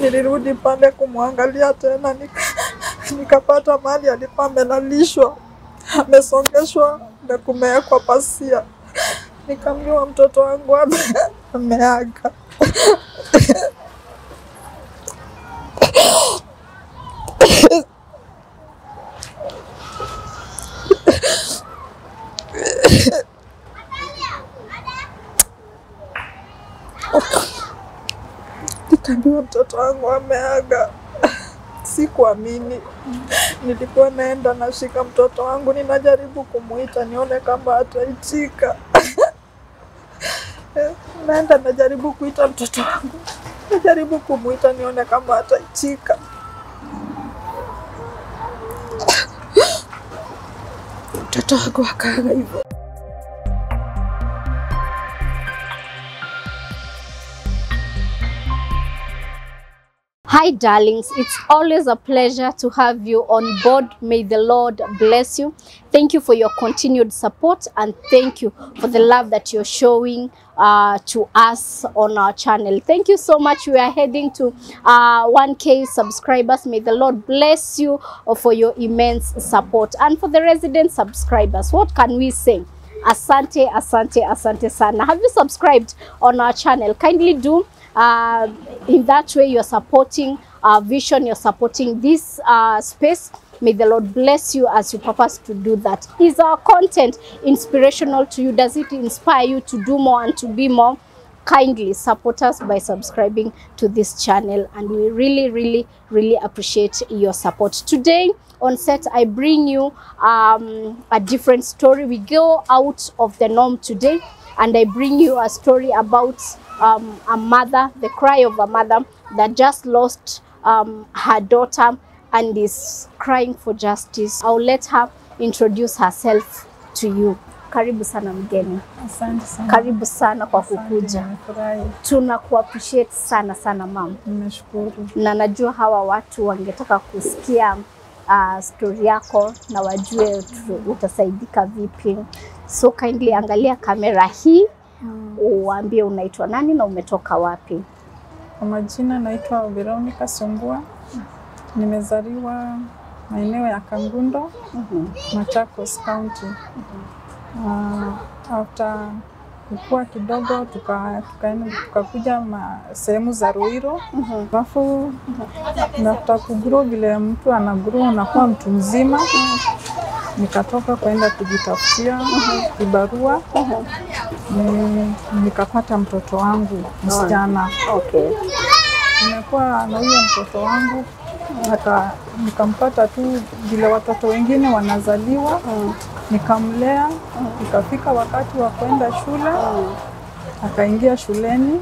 Nilirudi pale kumwangalia tena nika, nikapata mahali alikuwa amelalishwa amesongeshwa na kumewekwa pasia. Nikaambiwa mtoto wangu ame, ameaga. Nikaambiwa mtoto wangu ameaga. Sikuamini. Nilikuwa naenda nashika mtoto wangu, ninajaribu kumuita nione kama ataitika. Naenda najaribu kuita mtoto wangu, najaribu kumuita nione kama ataitika. Mtoto wangu akaaga hivyo. Hi, darlings. It's always a pleasure to have you on board. May the Lord bless you. Thank you for your continued support and thank you for the love that you're showing uh, to us on our channel. Thank you so much. We are heading to uh, 1K subscribers. May the Lord bless you for your immense support. And for the resident subscribers, what can we say? Asante, asante, asante sana. Have you subscribed on our channel? Kindly do. Uh, in that way, you're supporting our vision, you're supporting this uh, space. May the Lord bless you as you purpose to do that. Is our content inspirational to you? Does it inspire you to do more and to be more? Kindly support us by subscribing to this channel, and we really, really, really appreciate your support. Today on set, I bring you um, a different story. We go out of the norm today, and I bring you a story about um, a mother, the cry of a mother that just lost um, her daughter and is crying for justice. I'll let her introduce herself to you. Karibu sana mgeni, Asante sana. karibu sana kwa kukuja. Tuna Tuna kuappreciate sana sana mama Nimeshukuru. na najua hawa watu wangetaka kusikia uh, story yako na wajue utasaidika vipi. So kindly angalia kamera hii uambie unaitwa nani na umetoka wapi. Kwa majina naitwa Veronica Sungua. Nimezaliwa maeneo ya Kangundo, Machakos County. Uh, after kukua kidogo tuka- tukakuja ma- sehemu za Ruiro, alafu after kugrow vile mtu anagrow unakuwa mtu mzima, nikatoka kwenda kujitafutia kibarua Ni- nikapata mtoto wangu msichana Okay. nimekuwa na huyo mtoto wangu hata nikampata tu vile watoto wengine wanazaliwa, nikamlea. Ikafika wakati wa kwenda shule, akaingia shuleni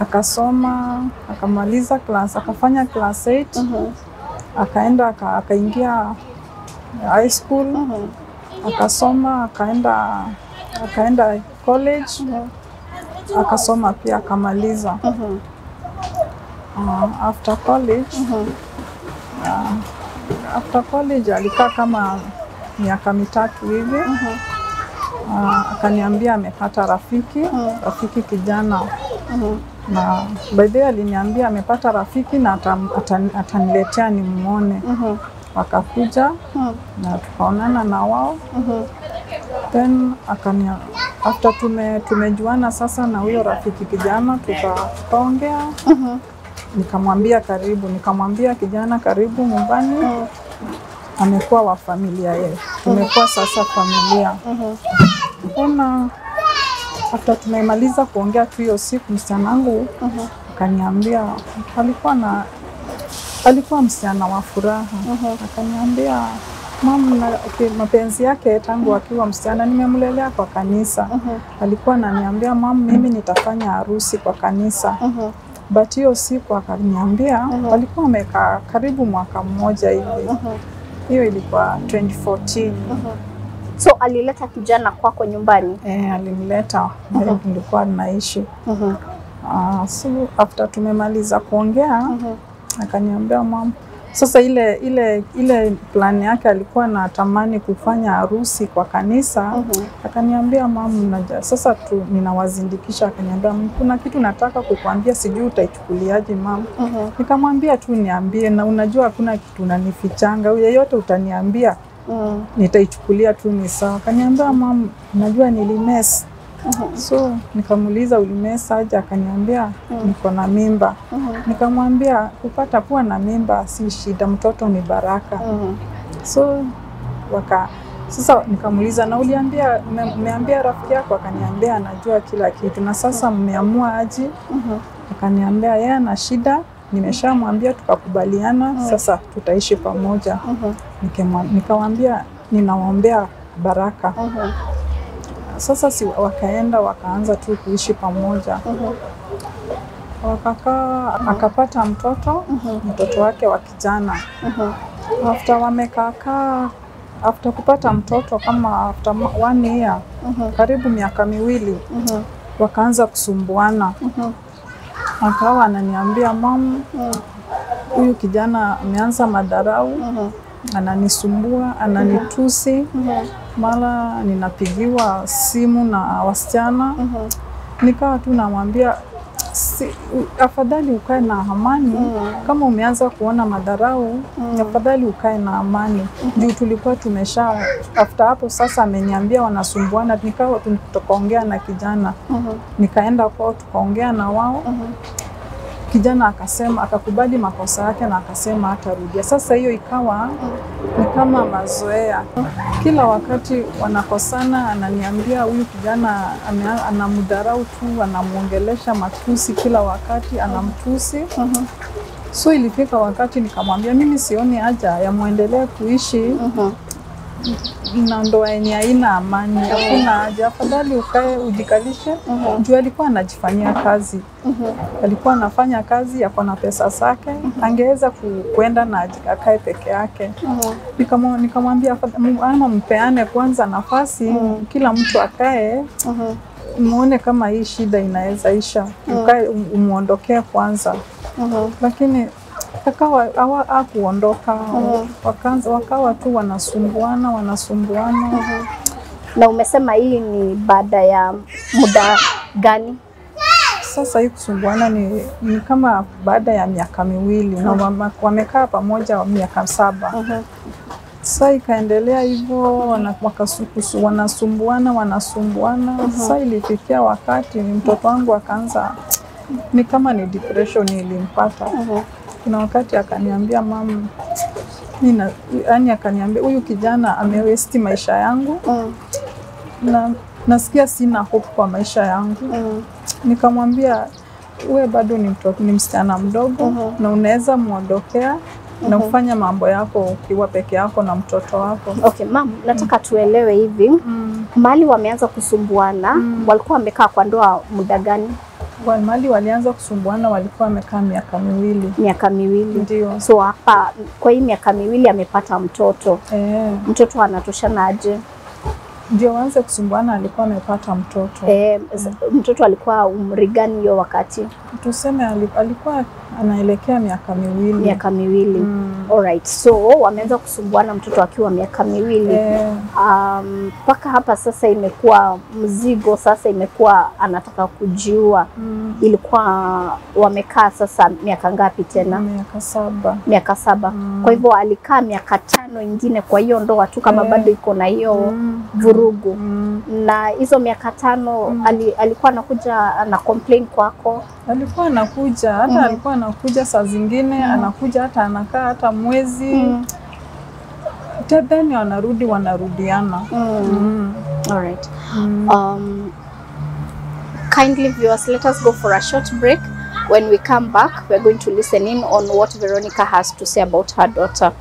akasoma, akamaliza class, akafanya class 8 akaenda akaingia high school uh -huh. akasoma, akaenda akaenda college uh -huh. akasoma pia akamaliza. Uh, -huh. uh, after college uh, -huh. uh, after college alikaa kama miaka mitatu hivi uh, -huh. uh, akaniambia amepata rafiki uh -huh. rafiki kijana na by the way aliniambia amepata rafiki na ataniletea atan- ataniletea nimwone. Wakakuja na tukaonana na wao. Then akania after tume, tumejuana sasa na huyo rafiki kijana tuka, tukaongea. Nikamwambia karibu, nikamwambia kijana karibu nyumbani, amekuwa wa familia yetu, tumekuwa sasa familia. Ona after tumemaliza kuongea tu hiyo siku, msichana wangu akaniambia alikuwa na alikuwa msichana wa furaha uh -huh. akaniambia mama na okay, mapenzi yake tangu akiwa msichana nimemlelea kwa kanisa. uh -huh. Alikuwa ananiambia mama, mimi nitafanya harusi kwa kanisa uh but hiyo siku akaniambia uh -huh. walikuwa wamekaa karibu mwaka mmoja hivi. uh -huh. Hiyo ilikuwa 2014. uh -huh. So alileta kijana kwako nyumbani. Eh, alimleta mahali nilikuwa naishi. Uh, so after tumemaliza kuongea akaniambia mam, Sasa ile ile ile plani yake alikuwa anatamani kufanya harusi kwa kanisa. mm -hmm. Akaniambia mamu, naja sasa tu ninawazindikisha. Akaniambia "Mm, kuna kitu nataka kukuambia, sijui utaichukuliaje mamu. mm -hmm. Nikamwambia tu niambie, na unajua hakuna kitu unanifichanga, yeyote utaniambia Mm. -hmm. nitaichukulia tu ni sawa. Akaniambia mamu, najua nilimes. Mhm. So nikamuuliza ulimes aje? Akaniambia niko na mimba. Mhm. Nikamwambia kupata kuwa na mimba si shida, mtoto ni baraka. Mhm. So waka sasa nikamuuliza na uliambia ume- umeambia rafiki yako? Akaniambia anajua kila kitu. Na sasa mmeamua aje? Akaniambia yeye ana shida, nimeshamwambia tukakubaliana, sasa tutaishi pamoja. Nikamwambia ninawaombea baraka. Sasa si wakaenda wakaanza tu kuishi pamoja, mm -hmm. wakakaa, akapata mtoto, mm -hmm. mtoto wake wa kijana. mm -hmm. After wamekaakaa, after kupata mtoto kama after one year, mm -hmm. karibu miaka miwili, mm -hmm. wakaanza kusumbuana. mm -hmm. Akawa ananiambia mamu mm huyu kijana ameanza madharau, -hmm. ananisumbua, ananitusi, Mhm. Mara ninapigiwa simu na wasichana. mm -hmm. Nikawa tu namwambia si, afadhali ukae na amani mm. kama umeanza kuona madharau mm. afadhali ukae na amani juu tulikuwa tumesha after hapo sasa ameniambia wanasumbuana nikawa tu- tukaongea na kijana mm -hmm. nikaenda kwao tukaongea na wao Mhm. Kijana akasema akakubali makosa yake na akasema atarudia. Sasa hiyo ikawa ni kama mazoea, kila wakati wanakosana, ananiambia huyu kijana anamdharau tu, anamwongelesha matusi kila wakati, anamtusi. Mhm. So ilifika wakati nikamwambia mimi sioni haja ya muendelee kuishi Mhm. Na ndoa yenye haina amani, hakuna haja, afadhali ukae ujikalishe. Mhm. Juu alikuwa anajifanyia kazi Mhm. alikuwa anafanya kazi, ako na pesa zake, angeweza ku- kwenda na akae peke yake. Mhm. Nikamwa- Nikamwambia ama mpeane kwanza nafasi, kila mtu akae, Mhm. muone kama hii shida inaweza isha, ukae um- umwondokee kwanza. -huh. Lakini akawa akuondoka mm. wakaanza wakawa tu wanasumbuana wanasumbuana. Na umesema hii ni baada ya muda gani? Sasa hii kusumbuana ni, ni kama baada ya miaka miwili na wame- wamekaa pamoja miaka saba. Mhm. Sasa ikaendelea hivyo, wanasumbuana wanasumbuana. Sasa ilifikia wakati mtoto wangu akaanza ni kama ni depression ilimpata. Mhm. Kuna wakati akaniambia mama, nina yani, akaniambia huyu kijana amewesti maisha yangu mm. na nasikia sina hope kwa maisha yangu. mm. Nikamwambia we bado ni mtoto, ni msichana mdogo mm -hmm. na unaweza mwondokea na ufanya mambo yako ukiwa peke yako na mtoto wako. Okay, mam, nataka tuelewe hivi Mm. mali wameanza kusumbuana mm. walikuwa wamekaa kwa ndoa muda gani? Mali walianza kusumbuana, walikuwa wamekaa miaka miwili. Miaka miwili. Ndio. So hapa kwa hii miaka miwili amepata mtoto. Eh, Mtoto anatoshanaje ndio waanze kusumbuana, alikuwa amepata mtoto Eh, s- mtoto alikuwa umri gani hiyo wakati? tuseme ali- alikuwa anaelekea miaka miwili. Miaka miwili. Mm. Alright. So wameanza kusumbuana mtoto akiwa miaka miwili. Eh, Um, mpaka hapa sasa imekuwa mzigo, sasa imekuwa anataka kujiua. mm, Ilikuwa wamekaa sasa miaka ngapi tena? miaka saba. Miaka saba. Mm. Kwa hivyo alikaa miaka tano ingine kwa hiyo ndoa tu kama yeah. bado iko na hiyo Mm. vurugu. Mm. Na hizo miaka tano ali, alikuwa anakuja ana complain kwako. Alikuwa anakuja hata mm. alikuwa anakuja saa zingine mm. anakuja hata anakaa hata mwezi Mm. tebeni then wanarudi wanarudiana. Mm. Mm. Alright. Mm. Um, kindly viewers, let us go for a short break. When we come back, we're going to listen in on what Veronica has to say about her daughter.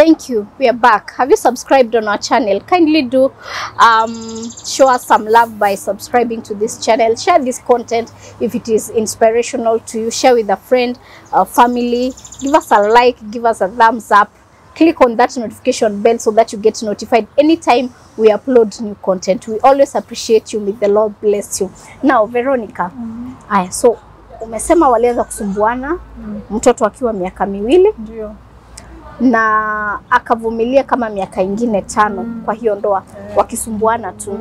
Thank you. We are back. Have you subscribed on our channel? Kindly do um, show us some love by subscribing to this channel. Share this content if it is inspirational to you. Share with a friend, a family. Give us a like, give us a thumbs up. click on that notification bell so that you get notified anytime we upload new content. We always appreciate you. May the Lord bless you. Now, Veronica, mm -hmm. aya, so umesema walianza kusumbuana mm. -hmm. mtoto akiwa miaka miwili Ndio. Na akavumilia kama miaka ingine tano kwa hiyo ndoa wakisumbuana tu.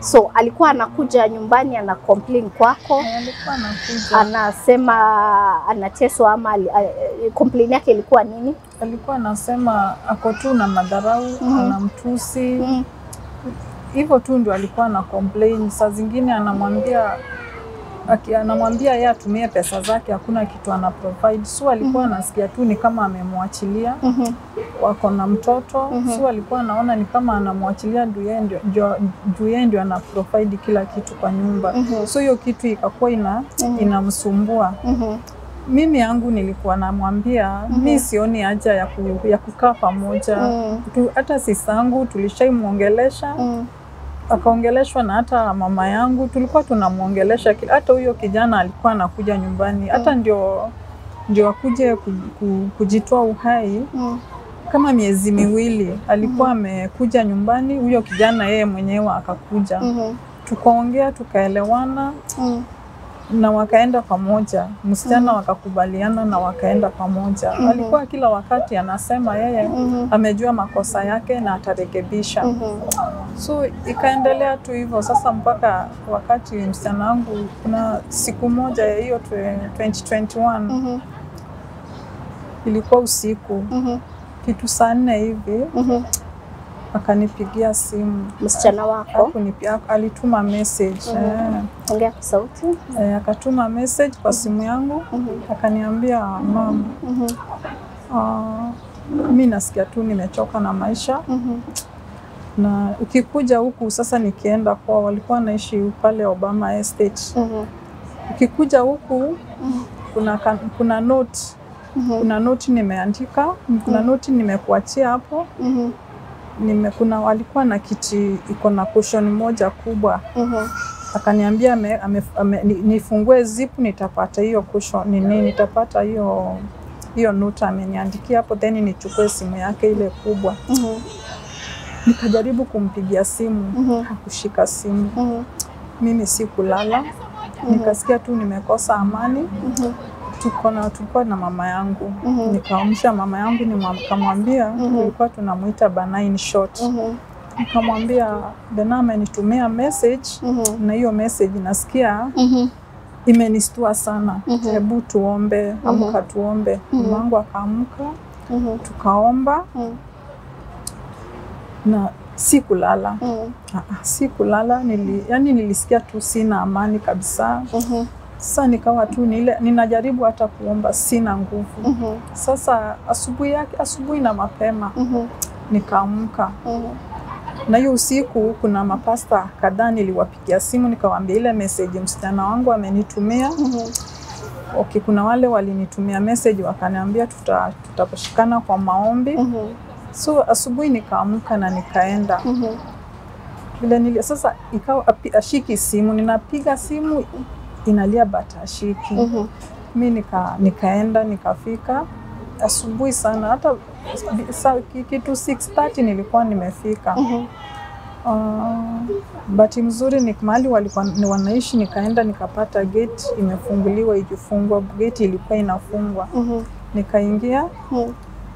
So alikuwa anakuja nyumbani ana complain kwako, Eh, anasema anateswa ama ali- a- complain yake ilikuwa nini? Alikuwa anasema ako tu na madharau, mm. anamtusi. Mm. Hivyo tu ndio alikuwa na complain. Saa zingine anamwambia aki, anamwambia yeye atumie pesa zake, hakuna kitu ana provide. Su alikuwa anasikia tu ni kama amemwachilia Mhm. wako na mtoto su alikuwa anaona ni kama anamwachilia juu yeye ndio- ana provide kila kitu kwa nyumba Mhm. so hiyo kitu ikakuwa ina inamsumbua Mhm. mimi yangu nilikuwa namwambia mi sioni haja ya, ku, ya kukaa pamoja Mm. -hmm. hata sisangu tulishaimwongelesha Mm. Akaongeleshwa na hata mama yangu tulikuwa tunamwongelesha hata huyo kijana alikuwa anakuja nyumbani hata ndio ndio akuje ku, ku, kujitoa uhai Mm. kama miezi miwili alikuwa amekuja nyumbani, huyo kijana yeye mwenyewe akakuja, mm -hmm. tukaongea tukaelewana Mm. Na wakaenda pamoja, msichana mm. wakakubaliana na wakaenda pamoja. mm -hmm. Alikuwa kila wakati anasema yeye mm -hmm. amejua makosa yake na atarekebisha. mm -hmm. So ikaendelea tu hivyo sasa, mpaka wakati msichana wangu, kuna siku moja ya hiyo 2021 mm -hmm. ilikuwa usiku mm -hmm. kitu saa nne hivi Mhm. Akanipigia simu Msichana wako kunipia, alituma message mm eh, ongea kwa sauti. eh, akatuma message kwa simu yangu mm -hmm. akaniambia mama mm -hmm. uh, mi nasikia tu nimechoka na maisha mm -hmm na ukikuja huku sasa, nikienda kwa walikuwa naishi pale Obama Estate. mm -hmm. Ukikuja huku mm -hmm. kuna kuna note mm -hmm. kuna note nimeandika, kuna note nimekuachia hapo Mhm. Nime, kuna walikuwa na kiti iko na cushion moja kubwa Mhm. akaniambia ame, ame, ame, ni- nifungue zipu nitapata hiyo cushion nini, nitapata hiyo hiyo nuta ameniandikia hapo, then nichukue simu yake ile kubwa. Mhm. Nikajaribu kumpigia simu Mhm. hakushika simu. Mhm. Mimi sikulala, nikasikia tu nimekosa amani. Mhm. Tuko na tulikuwa na mama yangu, mm -hmm. nikaamsha mama yangu, nikamwambia tulikuwa tunamwita Benign Short -hmm. nikamwambia Bena amenitumia message mm -hmm. na hiyo message nasikia mm -hmm. imenistua sana, mm -hmm. hebu tuombe, mm -hmm. amka tuombe. mm -hmm. mwangu akaamka, mm -hmm. tukaomba mm -hmm. na sikulala. mm Ah, si kulala nili, yani nilisikia tu sina amani kabisa. Mhm. Sasa nikawa tu nile, ninajaribu hata kuomba, sina nguvu. mm -hmm. Sasa asubuhi yake, asubuhi na mapema mm -hmm. nikaamka mm -hmm. na hiyo usiku kuna mapasta kadhaa niliwapigia simu nikawaambia ile meseji msichana wangu amenitumia. mm-hmm. Okay, kuna wale walinitumia meseji wakaniambia tuta, tutashikana kwa maombi. mm -hmm. So asubuhi nikaamka na nikaenda Mhm. vile nili, sasa ikawa ashiki simu, ninapiga simu inalia batashiki. mm -hmm. Mi nika, nikaenda nikafika asubuhi sana, hata sa, kitu 6:30 nilikuwa nimefika. mm -hmm. Uh, bahati mzuri ni mahali walikuwa ni wanaishi, nikaenda nikapata gate imefunguliwa, ijifungwa gate ilikuwa inafungwa, mm -hmm. nikaingia Mhm.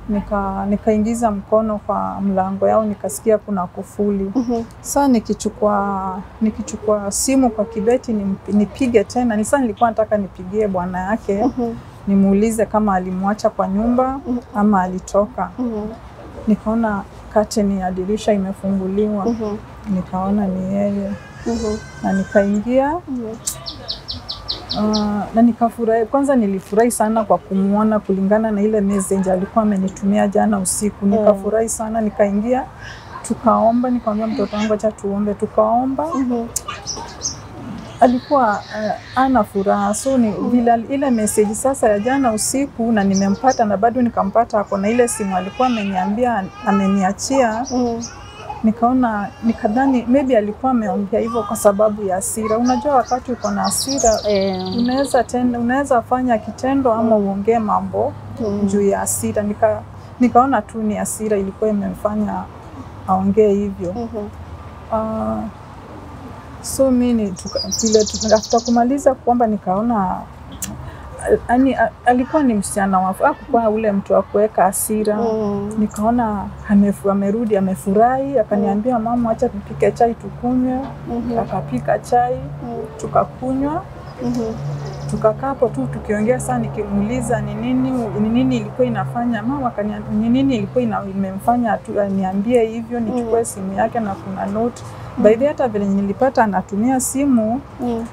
Nika nikaingiza mkono kwa mlango yao, nikasikia kuna kufuli. mm -hmm. Sasa nikichukua nikichukua simu kwa kibeti nipige tena, ni sasa nilikuwa nataka nipigie bwana yake mm -hmm. nimuulize kama alimwacha kwa nyumba mm -hmm. ama alitoka. mm -hmm. Nikaona kateni ya dirisha imefunguliwa, mm -hmm. nikaona ni yeye mm -hmm. na nikaingia Mhm. Uh, na nikafurahi. Kwanza nilifurahi sana kwa kumwona kulingana na ile message alikuwa amenitumia jana usiku. Nikafurahi sana, nikaingia tukaomba, nikamwambia mtoto wangu acha tuombe, tukaomba. Mhm. Alikuwa uh, ana furaha so ni vile ile message sasa ya jana usiku, na nimempata na bado nikampata ako na ile simu alikuwa ameniambia ameniachia Mhm. Nikaona nikadhani maybe alikuwa ameongea hivyo kwa sababu ya hasira. Unajua, wakati uko na hasira yeah. unaweza tena unaweza fanya kitendo ama uongee mambo Mm. juu ya hasira. Nika nikaona tu ni hasira ilikuwa imemfanya aongee hivyo. mm -hmm. Uh, so tuka- vile after kumaliza kwamba nikaona yani alikuwa ni msichana wa hakukuwa ule mtu wa kuweka hasira Mm. nikaona amefu, amerudi amefurahi, akaniambia mama, acha tupike chai tukunywe. Mhm. Akapika chai Mm. tukakunywa, Mhm. tukakaa hapo tu tukiongea. Saa nikimuuliza ni nini ni nini ilikuwa inafanya mama, ni nini ilikuwa ina, imemfanya niambie hivyo, nichukue simu yake na kuna note by the hata vile nilipata anatumia simu Mm.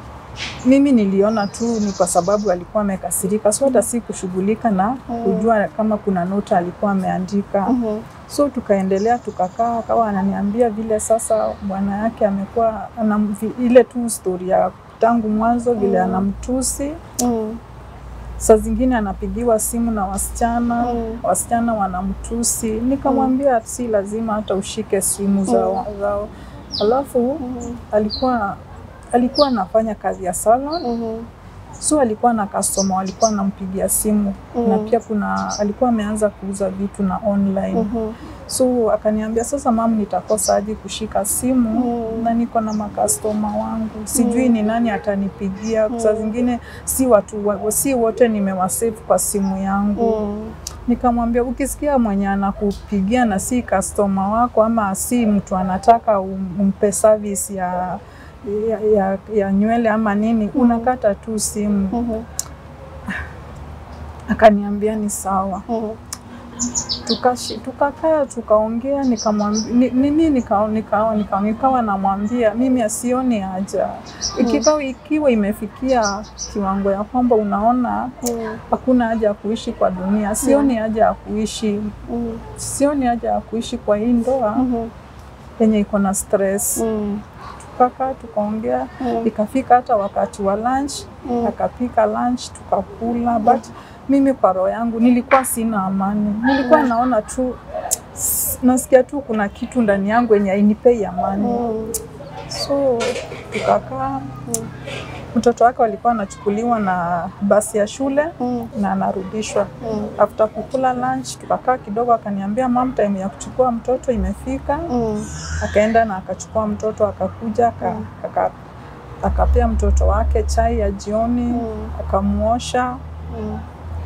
Mimi niliona tu ni kwa sababu alikuwa amekasirika, so hata si kushughulika na kujua kama kuna nota alikuwa ameandika. Mhm. So tukaendelea tukakaa, akawa ananiambia vile sasa bwana yake amekuwa ana ile tu stori ya tangu mwanzo vile anamtusi. Mm. Saa zingine anapigiwa simu na wasichana Mm. wasichana wanamtusi. Nikamwambia mm. si lazima hata ushike simu zao, mm. zao. Alafu mm. alikuwa alikuwa anafanya kazi ya salon mm -hmm. so alikuwa na customer walikuwa anampigia simu Mm. -hmm. na pia kuna alikuwa ameanza kuuza vitu na online mm -hmm. so akaniambia sasa mam nitakosa aje kushika simu Mm. na niko na makastoma wangu sijui mm. ni nani atanipigia mm. saa zingine si watu wa, si wote nimewasave kwa simu yangu Mm. nikamwambia ukisikia mwenye anakupigia na si customer wako ama si mtu anataka um- umpe service ya ya, ya, ya nywele ama nini mm. unakata tu simu mm -hmm. akaniambia ni sawa mm tukashi tukakaa tukaongea nikamwambia ni- mimi nika, nika, nika, nikawa namwambia mimi asioni haja ikiwa, ikiwa imefikia kiwango ya kwamba unaona Mm. hakuna haja ya kuishi kwa dunia sioni haja ya kuishi Mm. sioni haja ya kuishi kwa hii ndoa Mhm. yenye iko na stress Mm. Tukakaa tukaongea Mm. ikafika hata wakati wa lunch Mm. akapika lunch tukakula mm. but mimi kwa roho yangu nilikuwa sina amani nilikuwa naona tu nasikia tu kuna kitu ndani yangu yenye hainipei amani Mm. so tukakaa mtoto wake alikuwa anachukuliwa na basi ya shule Mm. na anarudishwa Mm. after kukula lunch tukakaa kidogo akaniambia mom, time ya kuchukua mtoto imefika Mm. akaenda na akachukua mtoto akakuja aka, aka, akapea mtoto wake chai ya jioni Mm. akamuosha Mm.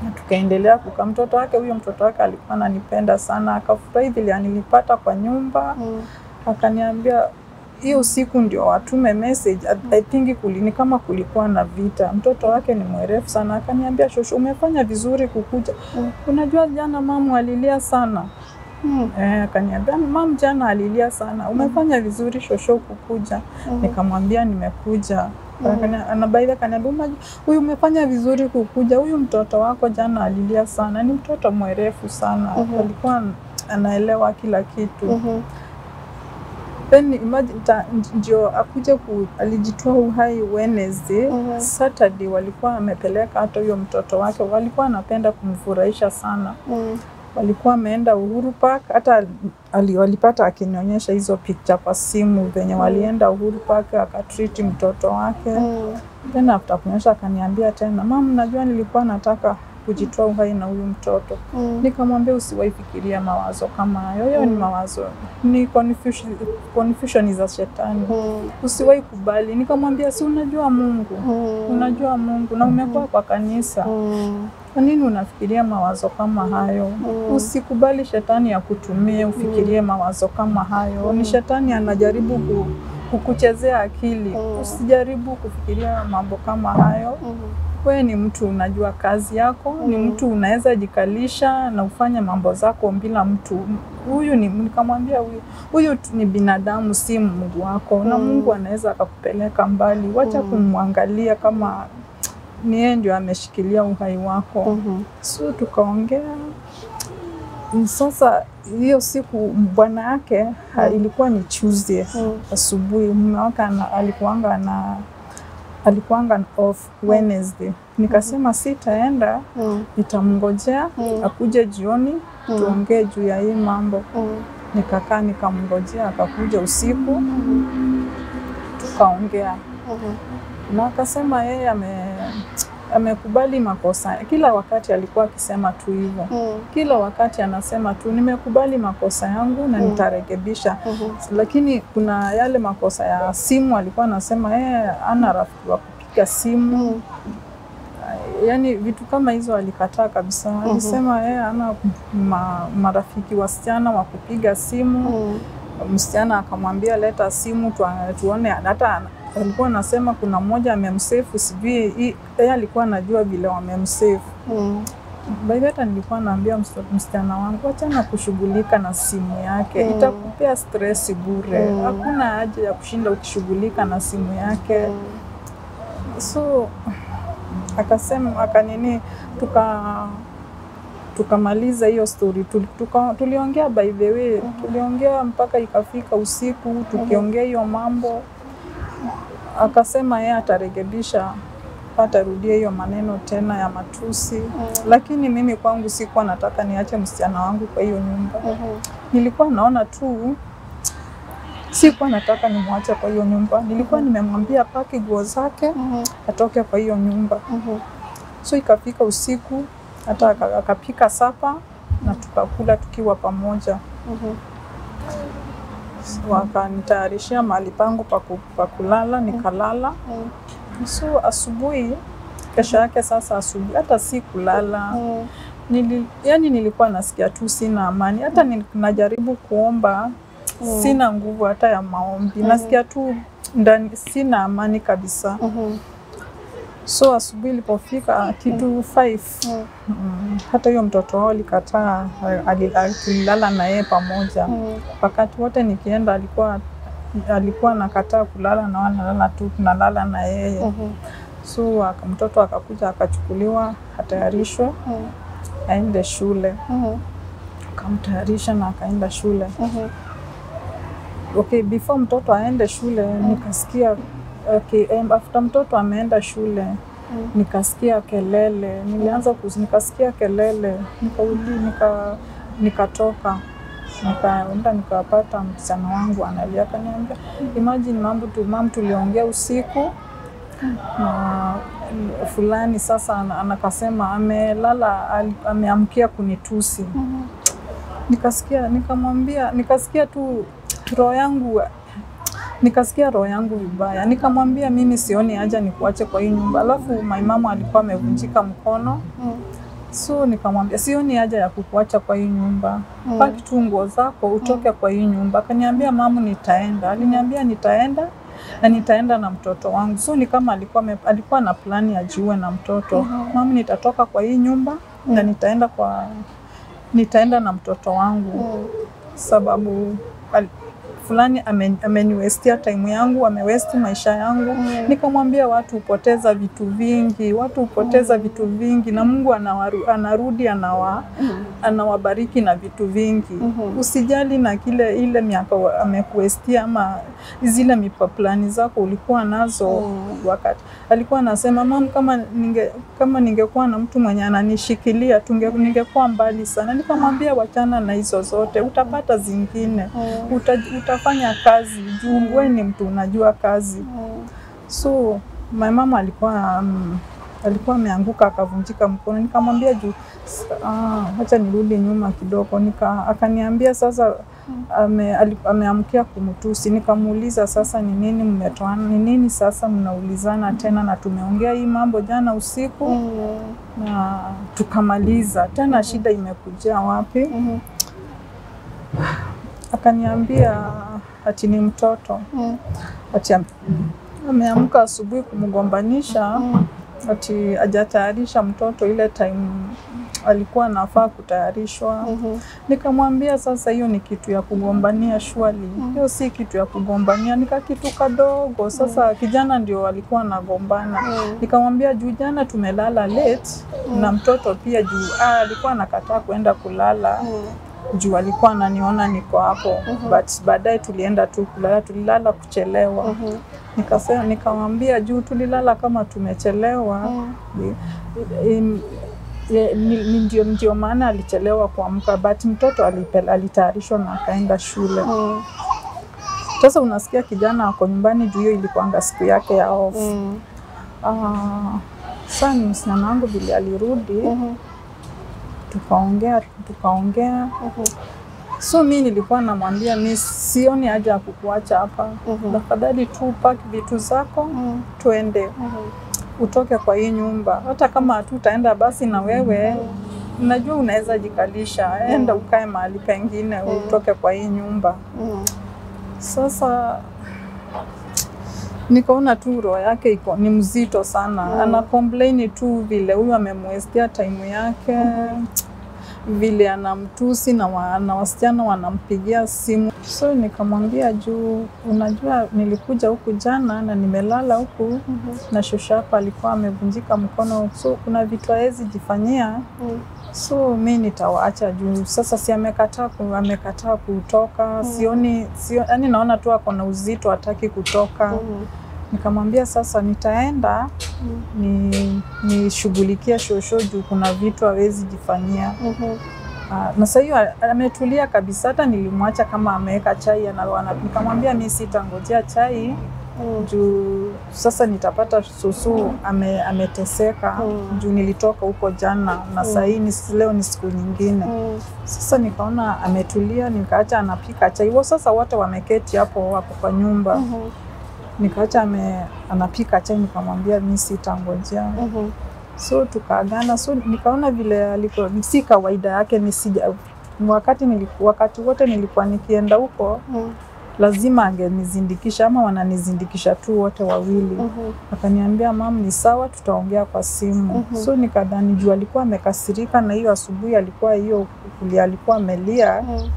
na tukaendelea kukaa. Mtoto wake huyo mtoto wake alikuwa ananipenda sana, akafurahi vile anilipata kwa nyumba, Mm. akaniambia hiyo siku ndio watume message. I- think kulini kama kulikuwa na vita. Mtoto wake ni mwerefu sana, akaniambia shosho, umefanya vizuri kukuja. Mm. Unajua jana mamu alilia sana Mm. Eh, akaniambia mam, jana alilia sana, umefanya vizuri shosho kukuja. Nikamwambia nimekuja. Anabaidha akaniambia "Umaji- huyu umefanya vizuri kukuja, huyu mtoto wako jana alilia sana, ni mtoto mwerefu sana, hmm. alikuwa anaelewa kila kitu. Mhm. Then imagine ta, ndio akuja ku, alijitoa uhai Wednesday. mm -hmm. Saturday walikuwa amepeleka hata huyo mtoto wake, walikuwa anapenda kumfurahisha sana Mm. walikuwa ameenda Uhuru Park, hata ali, walipata akinionyesha hizo picha kwa simu venye walienda Uhuru Park akatriti mtoto wake. Mm. Then after kunyesha akaniambia tena, mama, najua nilikuwa nataka kujitoa uhai na huyu mtoto. Mm. Nikamwambia usiwaifikiria mawazo kama hayo, hiyo ni mawazo, ni confusion, confusion za shetani, Mm. usiwahi kubali. Nikamwambia si unajua Mungu, Mm. unajua Mungu na umekuwa kwa kanisa Mm. kwa nini unafikiria mawazo kama hayo? Mm. Usikubali shetani ya kutumie ufikirie mawazo kama hayo. Mm. Ni shetani anajaribu ku, kukuchezea akili. Mm. Usijaribu kufikiria mambo kama hayo. Mhm. Wewe ni mtu unajua kazi yako, mm. ni mtu unaweza jikalisha na ufanye mambo zako bila mtu. Huyu ni nikamwambia huyu huyu ni binadamu, si Mungu wako, mm. na Mm. Mungu anaweza akakupeleka mbali. Wacha Mm. kumwangalia kama ni yeye ndio ameshikilia uhai wako. mm -hmm. So tukaongea. Sasa hiyo siku bwana yake mm. ilikuwa ni Tuesday Mm. asubuhi, mume wake alikuanga na alikuanga off Wednesday. Nikasema sitaenda, Mm. nitamngojea Mm. akuje jioni Mm. tuongee juu ya hii mambo. Nikakaa nikamngojea, akakuja usiku tukaongea Mhm. na akasema yeye ame amekubali makosa. Kila wakati alikuwa akisema tu hivyo, Mm. kila wakati anasema tu nimekubali makosa yangu na Mm. nitarekebisha. mm -hmm. Lakini kuna yale makosa ya simu, alikuwa anasema yeye ana rafiki wa kupiga simu Mm. Yani vitu kama hizo alikataa kabisa. Alisema yeye ana ma, marafiki wasichana wa kupiga simu. Mm. Msichana akamwambia leta simu tuone, hata alikuwa anasema kuna mmoja amemsefu, sijui yeye alikuwa anajua vile wamemsefu. Mm. By hata nilikuwa naambia msichana wangu achana kushughulika na simu yake, Mm. itakupea stress bure. Mm. Hakuna haja ya kushinda ukishughulika na simu yake mm. so akasema akanini tuka tukamaliza hiyo story tuka, tuliongea by the way tuliongea mpaka ikafika usiku tukiongea hiyo mambo akasema yeye atarekebisha hatarudia hiyo maneno tena ya matusi mm. lakini mimi kwangu sikuwa nataka niache msichana wangu kwa hiyo nyumba mm -hmm. nilikuwa naona tu sikuwa nataka nimwache kwa hiyo nyumba nilikuwa mm -hmm. nimemwambia paki nguo zake mm -hmm. atoke kwa hiyo nyumba. mm -hmm. So ikafika usiku, hata aka- akapika sapa na tukakula tukiwa pamoja. Mhm. Wakanitayarishia mahali pangu pa ku- kulala, nikalala. su So asubuhi, kesho yake sasa asubuhi, hata si kulala Mm. Nili, yani nilikuwa nasikia tu sina amani, hata najaribu kuomba Mm. sina nguvu hata ya maombi, nasikia tu ndani, sina amani kabisa. Mhm. So asubuhi ilipofika kitu five Mm. mm, hata hiyo mtoto wao alikataa, ali- ali- tulilala na yeye pamoja. Mm. Wakati wote nikienda alikuwa alikuwa nakataa kulala na wanalala tu tunalala na yeye. mm -hmm. So mtoto akakuja akachukuliwa, atayarishwe Mm. aende shule, mm -hmm. akamtayarisha na akaenda shule. mm -hmm. Okay, before mtoto aende shule mm. nikasikia okay, um, after mtoto ameenda shule Mm. nikasikia kelele, nilianza kus, nikasikia kelele, nikauli nika nikatoka nikaenda nikapata msichana wangu analia, akaniambia imagine mambo tu mam, tuliongea usiku na fulani sasa ana- anakasema amelala, ameamkia kunitusi Mhm. nikasikia nikamwambia nikasikia tu roho yangu nikasikia roho yangu vibaya nikamwambia mimi sioni haja nikuache kwa hii nyumba alafu my mama alikuwa amevunjika mkono Mm. so nikamwambia sioni haja ya kukuacha kwa hii nyumba Mm. paki tu nguo zako utoke mm. kwa hii nyumba akaniambia mamu nitaenda aliniambia nitaenda na nitaenda na mtoto wangu so ni kama alikuwa me, alikuwa na plani ajiue na mtoto mm -hmm. mamu nitatoka kwa hii nyumba mm. na nitaenda kwa nitaenda na mtoto wangu Mm. sababu al- fulani amen- ameniwestia time yangu, amewesti maisha yangu. Mm. Nikamwambia watu hupoteza vitu vingi, watu hupoteza mm. vitu vingi, na Mungu anawaru, anarudi anawa, mm. anawabariki na vitu vingi. mm -hmm. Usijali na kile ile miaka amekuwestia ama zile mipaplani zako ulikuwa nazo Mm. wakati alikuwa anasema mam, kama ninge kama ningekuwa na mtu mwenye ananishikilia tunge ningekuwa mbali sana. Nikamwambia wachana na hizo zote, utapata zingine Mm. uta, Uta, utafanya kazi juu wewe ni mtu unajua kazi. Mm. So my mama alikuwa um, alikuwa ameanguka akavunjika mkono, nikamwambia juu ah, acha nirudi nyuma kidogo, nika akaniambia sasa ame, ali- ameamkia kumtusi. Nikamuuliza sasa ni nini mmetoana, ni nini sasa mnaulizana tena, na tumeongea hii mambo jana usiku Mm. na tukamaliza tena, shida imekujia wapi? Mhm. Akaniambia ati ni mtoto Mm. ati ameamka asubuhi kumgombanisha Mm. ati hajatayarisha mtoto ile time alikuwa anafaa kutayarishwa. Mhm. Nikamwambia sasa, hiyo ni kitu ya kugombania shwali, hiyo si kitu ya kugombania, nika kitu kadogo. Sasa kijana ndio alikuwa anagombana. Mm. Nikamwambia juu jana tumelala late na mtoto pia juu ah, alikuwa anakataa kuenda kulala Mm. Juu alikuwa ananiona niko hapo mm -hmm. but baadaye tulienda tu kulala, tulilala kuchelewa. mm -hmm. Nikasema, nikamwambia juu tulilala kama tumechelewa Mm. -hmm. Ndio, ndio maana alichelewa kuamka, but mtoto alitayarishwa na akaenda shule. Mm. Sasa unasikia kijana ako nyumbani juu hiyo ilikuanga siku yake ya off. Mm. Uh, Sasa ni msichana wangu vile alirudi, Mhm. Tukaongea tukaongea. Mhm. So mi nilikuwa namwambia mi sioni haja ya kukuacha hapa, Mhm. afadhali tu pack vitu zako Mhm. tuende, Mhm. utoke kwa hii nyumba. Hata kama hatutaenda basi na wewe najua unaweza jikalisha, enda ukae mahali pengine, utoke kwa hii nyumba. Mhm. Sasa nikaona tu roho yake iko ni mzito sana Mm. ana complain tu vile huyu amemwestia time yake vile anamtusi na, wa, na wasichana wanampigia simu. So nikamwambia juu, unajua nilikuja huku jana na nimelala huku mm -hmm. na hapa alikuwa amevunjika mkono, so kuna vitu hawezi jifanyia mm. so mi nitawaacha juu sasa, si amekataa ku, amekataa kutoka mm. sioni, sio yani, naona tu ako na uzito, hataki kutoka. Mhm. Nikamwambia sasa nitaenda ni nishughulikia shosho juu kuna vitu hawezi jifanyia. Mhm. Ah, na sasa hiyo ametulia kabisa, hata nilimwacha kama ameweka chai anawana, nikamwambia mi sitangojea chai mm. juu sasa nitapata susu ame, ameteseka Mm. juu nilitoka huko jana na mm. hii ni leo ni siku nyingine. mm. Sasa nikaona ametulia, nikaacha anapika chai. Wao sasa wote wameketi hapo wapo kwa nyumba, Mhm. Nikaacha ame, anapika chai, nikamwambia mi sitangojea. -hmm. So tukaagana, so nikaona vile aliko si kawaida yake, nisija wakati niliku, wakati wote nilikuwa nikienda huko Mhm. lazima angenizindikisha ama wananizindikisha tu wote wawili. mm -hmm. Akaniambia mam, ni sawa, tutaongea kwa simu. mm -hmm. So nikadhani juu alikuwa amekasirika, na hiyo asubuhi alikuwa hiyo kulia, alikuwa amelia, Mhm.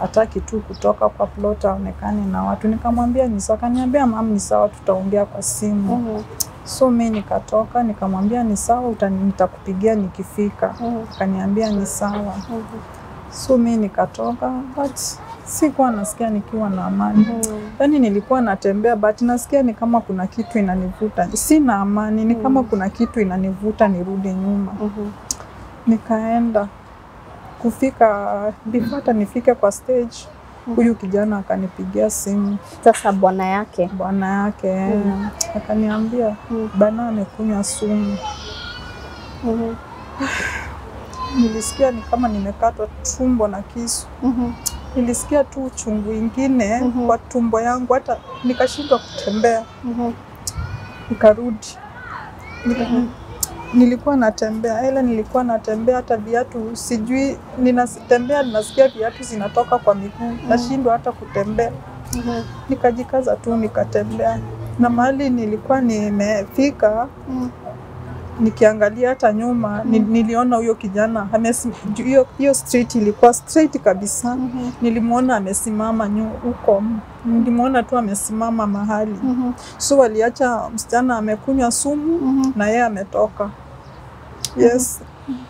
Hataki tu kutoka kwa plot aonekane na watu. Nikamwambia ni sawa, akaniambia mam, ni sawa, tutaongea kwa simu. mm -hmm. So mi nikatoka, nikamwambia ni sawa, nitakupigia nikifika. mm -hmm. Akaniambia ni sawa. -hmm. So mi nikatoka, but sikuwa nasikia nikiwa na amani. mm. Yaani nilikuwa natembea but nasikia ni kama kuna kitu inanivuta, sina amani, ni kama kuna kitu inanivuta nirudi nyuma. mm -hmm. Nikaenda kufika before hata nifike kwa stage, huyu kijana akanipigia simu, Sasa bwana yake bwana yake Mm. akaniambia Mm. bana amekunywa sumu. Mhm. Nilisikia ni kama nimekatwa tumbo na kisu, mm -hmm. nilisikia tu uchungu ingine mm -hmm. kwa tumbo yangu, hata nikashindwa kutembea. mm -hmm. nikarudi Nika, nilikuwa natembea ila nilikuwa natembea hata viatu sijui ninatembea ninasikia viatu zinatoka kwa miguu mm. nashindwa hata kutembea mm -hmm. nikajikaza tu nikatembea na mahali nilikuwa nimefika Mhm. Nikiangalia hata nyuma ni, niliona huyo kijana hiyo hiyo street ilikuwa straight kabisa mm -hmm. nilimwona amesimama nyu- huko nilimwona tu amesimama mahali mm -hmm. so waliacha msichana amekunywa sumu mm -hmm. na yeye ametoka. Yes. mm -hmm.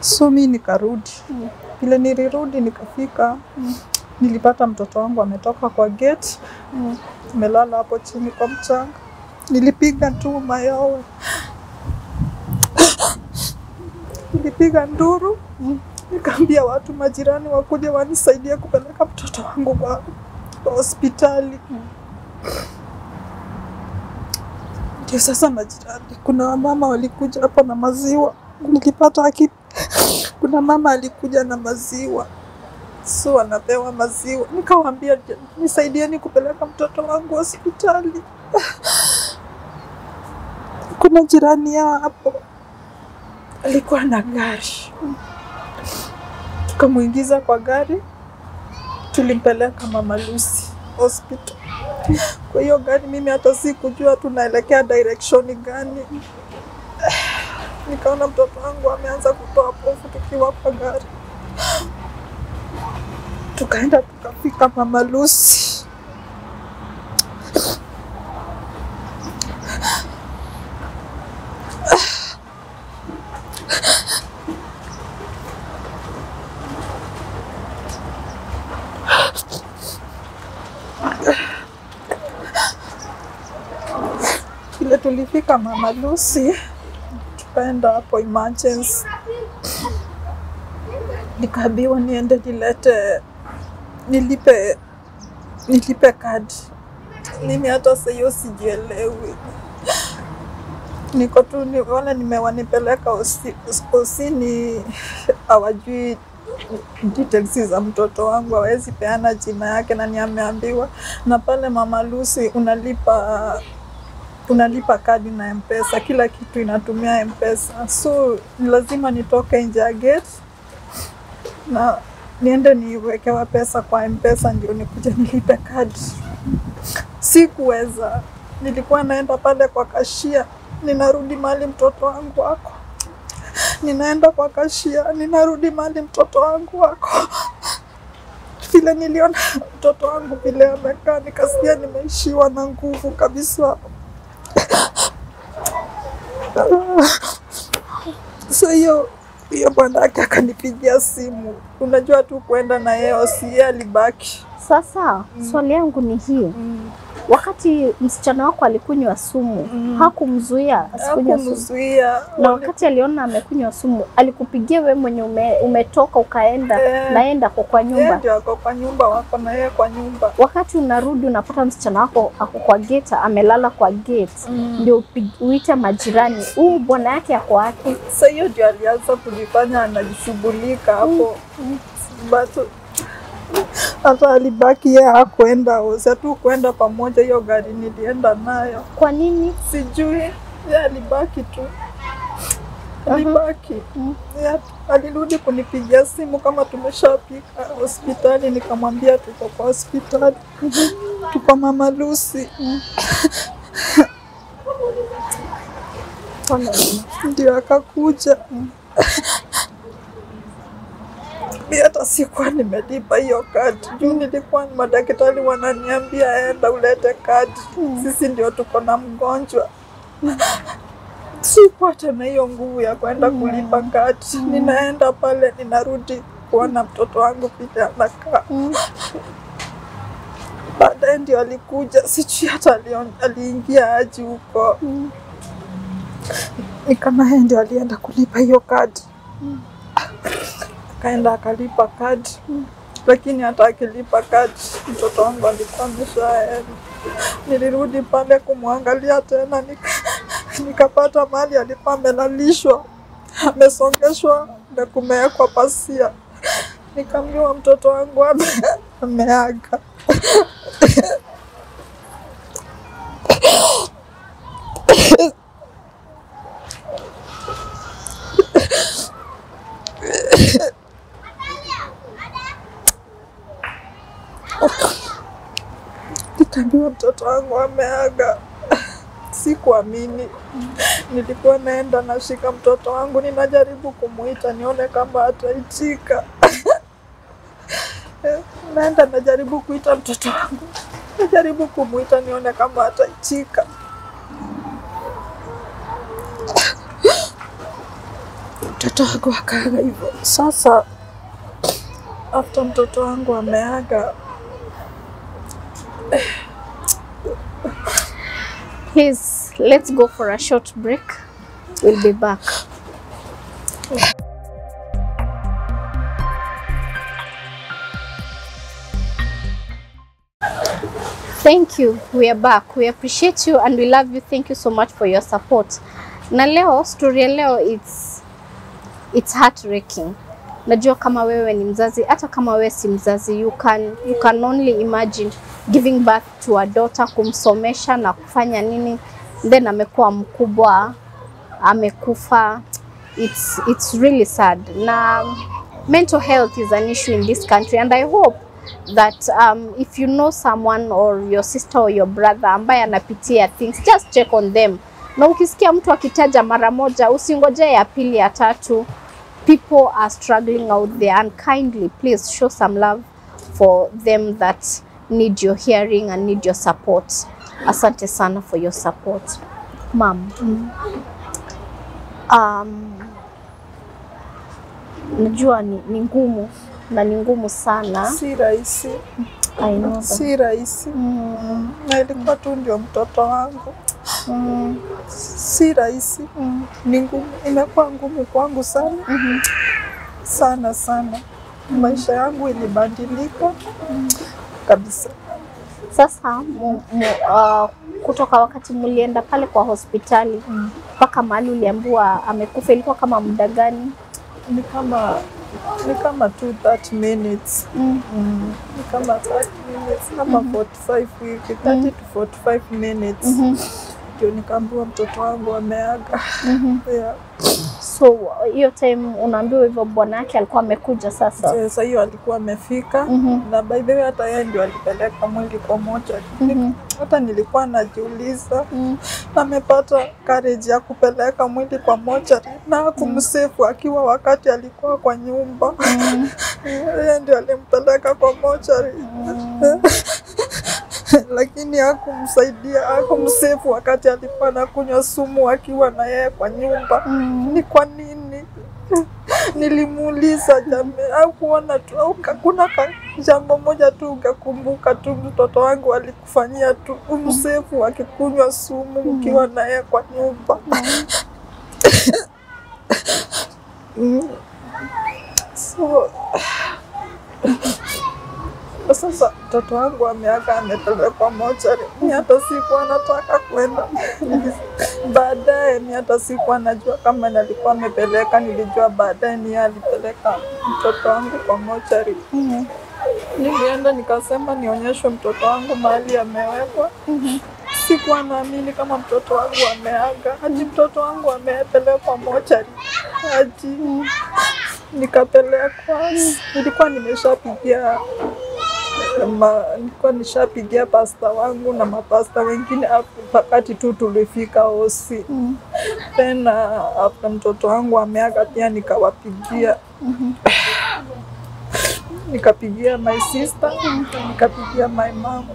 So mi nikarudi. mm. Vile nilirudi nikafika, Mhm. nilipata mtoto wangu ametoka kwa gate, Mhm. amelala hapo chini kwa mchanga. Nilipiga nduru mayowe, nilipiga nduru, nikaambia watu majirani wakuja wanisaidia kupeleka mtoto wangu kwa hospitali. Ndio sasa majirani, kuna mama walikuja hapo na maziwa, nilipata aki, kuna mama alikuja na maziwa, so wanapewa maziwa. Nikawaambia "Je, nisaidieni kupeleka mtoto wangu hospitali. Kuna jirani yao hapo alikuwa na gari, tukamwingiza kwa gari, tulimpeleka Mama Lucy hospital. Kwa hiyo gari mimi hata sikujua tunaelekea direction gani. Nikaona mtoto wangu ameanza kutoa povu tukiwa kwa gari, tukaenda tukafika Mama Lucy. Vile tulifika Mama Lucy, tukaenda hapo emergency, nikaambiwa niende nilete nilipe nilipe kadi. Mimi hata sasa hiyo sijielewi, niko tu wale nimewanipeleka hosini hawajui details za mtoto wangu, hawezi peana jina yake, na ni ameambiwa. Na pale Mama Lucy unalipa unalipa kadi na Mpesa, kila kitu inatumia Mpesa, so lazima nitoke nje ya gate na niende niwekewa pesa kwa Mpesa ndio nikuja nilipe kadi. Sikuweza, nilikuwa naenda pale kwa kashia, ninarudi mali mtoto wangu wako, ninaenda kwa kashia, ninarudi mali mtoto wangu wako. Vile niliona mtoto wangu vile amekaa, nikasikia nimeishiwa na nguvu kabisa. So hiyo hiyo bwana yake akanipigia simu, unajua tu kwenda na yeye si alibaki Sasa mm. swali yangu ni hii, wakati msichana wako alikunywa sumu Mm. hakumzuia asikunywe sumu? Na wakati aliona amekunywa sumu alikupigia wewe mwenye ume, umetoka ukaenda yeah. naenda kwa kwa nyumba. ndio ako kwa nyumba, wako na yeye kwa nyumba. Wakati unarudi unapata msichana wako ako kwa geta, amelala kwa gate, Mm. ndio uita uite majirani, huu bwana yake ako wapi? Sasa hiyo ndio alianza kujifanya anajishughulika hapo, Mm. but hata alibaki yeye hakwenda tu kwenda pamoja. Hiyo gari nilienda nayo, Kwa nini? sijui yeye alibaki tu, alibaki Mhm. Yeye alirudi kunipigia simu kama tumeshafika hospitali, nikamwambia tuko kwa hospitali, tuko Mama Lucy. Pole. ndio akakuja. Mi hata sikuwa nimelipa hiyo kadi juu nilikuwa madaktari wananiambia enda ulete kadi, sisi ndio tuko na mgonjwa. Sikuwa tena hiyo nguvu ya kwenda kulipa kadi. Ninaenda pale, ninarudi kuona mtoto wangu vile anakaa. Mm. Baadaye ndio alikuja, sijui hata aliingia aji huko Mm. ni kama yeye ndio alienda kulipa hiyo kadi akaenda akalipa kadi lakini hata akilipa kadi mtoto wangu alikuwa ameshaenda. Nilirudi pale kumwangalia tena nika, nikapata mali alikuwa amelalishwa amesongeshwa na kumewekwa pasia. Nikaambiwa mtoto wangu ame, ameaga. Nikaambiwa mtoto wangu ameaga. Sikuamini. Nilikuwa naenda nashika mtoto wangu, ninajaribu kumuita nione kama ataitika. Naenda najaribu kuita mtoto wangu, najaribu kumuita nione kama ataitika. Mtoto wangu akaaga hivyo. Sasa after mtoto wangu ameaga, Please, let's go for a short break. We'll be back. Thank you. We are back. We appreciate you and we love you. Thank you so much for your support. Na leo story ya leo it's it's heartbreaking. Najua kama wewe ni mzazi, hata kama wewe si mzazi, you can you can only imagine giving birth to a daughter, kumsomesha na kufanya nini, then amekuwa mkubwa, amekufa. It's it's really sad. Na mental health is an issue in this country and I hope that um, if you know someone or your sister or your brother ambaye anapitia things just check on them, na ukisikia mtu akitaja mara moja usingoje ya pili ya tatu. People are struggling out there and kindly please show some love for them that need your hearing and need your support. Asante sana for your support. Mom, um, najua ni, ni ngumu na ni ngumu sana. si rahisi, I know si rahisi. Mm, Na ilikuwa tu ndio mtoto wangu, mm, si rahisi, mm, ni ngumu, imekuwa ngumu kwangu sana mm -hmm. sana sana. mm. Maisha yangu ilibadilika kabisa. Sasa mu, mu, uh, kutoka wakati mlienda pale kwa hospitali mpaka Mm. mpaka mahali uliambiwa amekufa, ilikuwa kama muda gani? Ni kama ni kama tu 30 minutes Mm. mm. Ni kama 30 minutes kama 45 hivi 30 to 45 minutes Mhm. ndio nikaambiwa mtoto wangu ameaga. Mhm. yeah. So hiyo time unaambiwa hivyo, bwana yake alikuwa amekuja sasa. Sasa hiyo alikuwa amefika mm -hmm. na by the way hata yeye ndio alipeleka mwili kwa moja. Mhm. Hata nilikuwa najiuliza Mm. amepata courage ya kupeleka mwili kwa moja na kumsefu akiwa wakati alikuwa kwa nyumba. Mm. Yeye ndio alimpeleka kwa mochari lakini hakumsaidia, hakumsefu wakati alikuwa anakunywa sumu akiwa na yeye kwa nyumba. Mm. Ni kwa nini? Nilimuuliza jame au kuona tu au kakuna ka jambo moja tu ukakumbuka tu mtoto wangu alikufanyia tu umsefu akikunywa sumu ukiwa na yeye kwa nyumba. Mm. So sasa mtoto wangu ameaga, amepelekwa mochari. Mi hata sikuwa nataka kwenda. Baadaye mi hata sikuwa najua kama nalikuwa amepeleka, nilijua baadaye ni alipeleka mtoto wangu kwa mochari. Nilienda nikasema nionyeshwe mtoto wangu mahali amewekwa. Mhm. Sikuwa naamini kama mtoto wangu ameaga, hadi mtoto wangu amepelekwa mochari hadi nikapelekwa. Nilikuwa nimeshapigia nilikuwa nishapigia pasta wangu na mapasta wengine hapo wakati tu tulifika hosi. mm. Tena after mtoto wangu ameaga pia nikawapigia Mhm. nikapigia my sister nikapigia my mom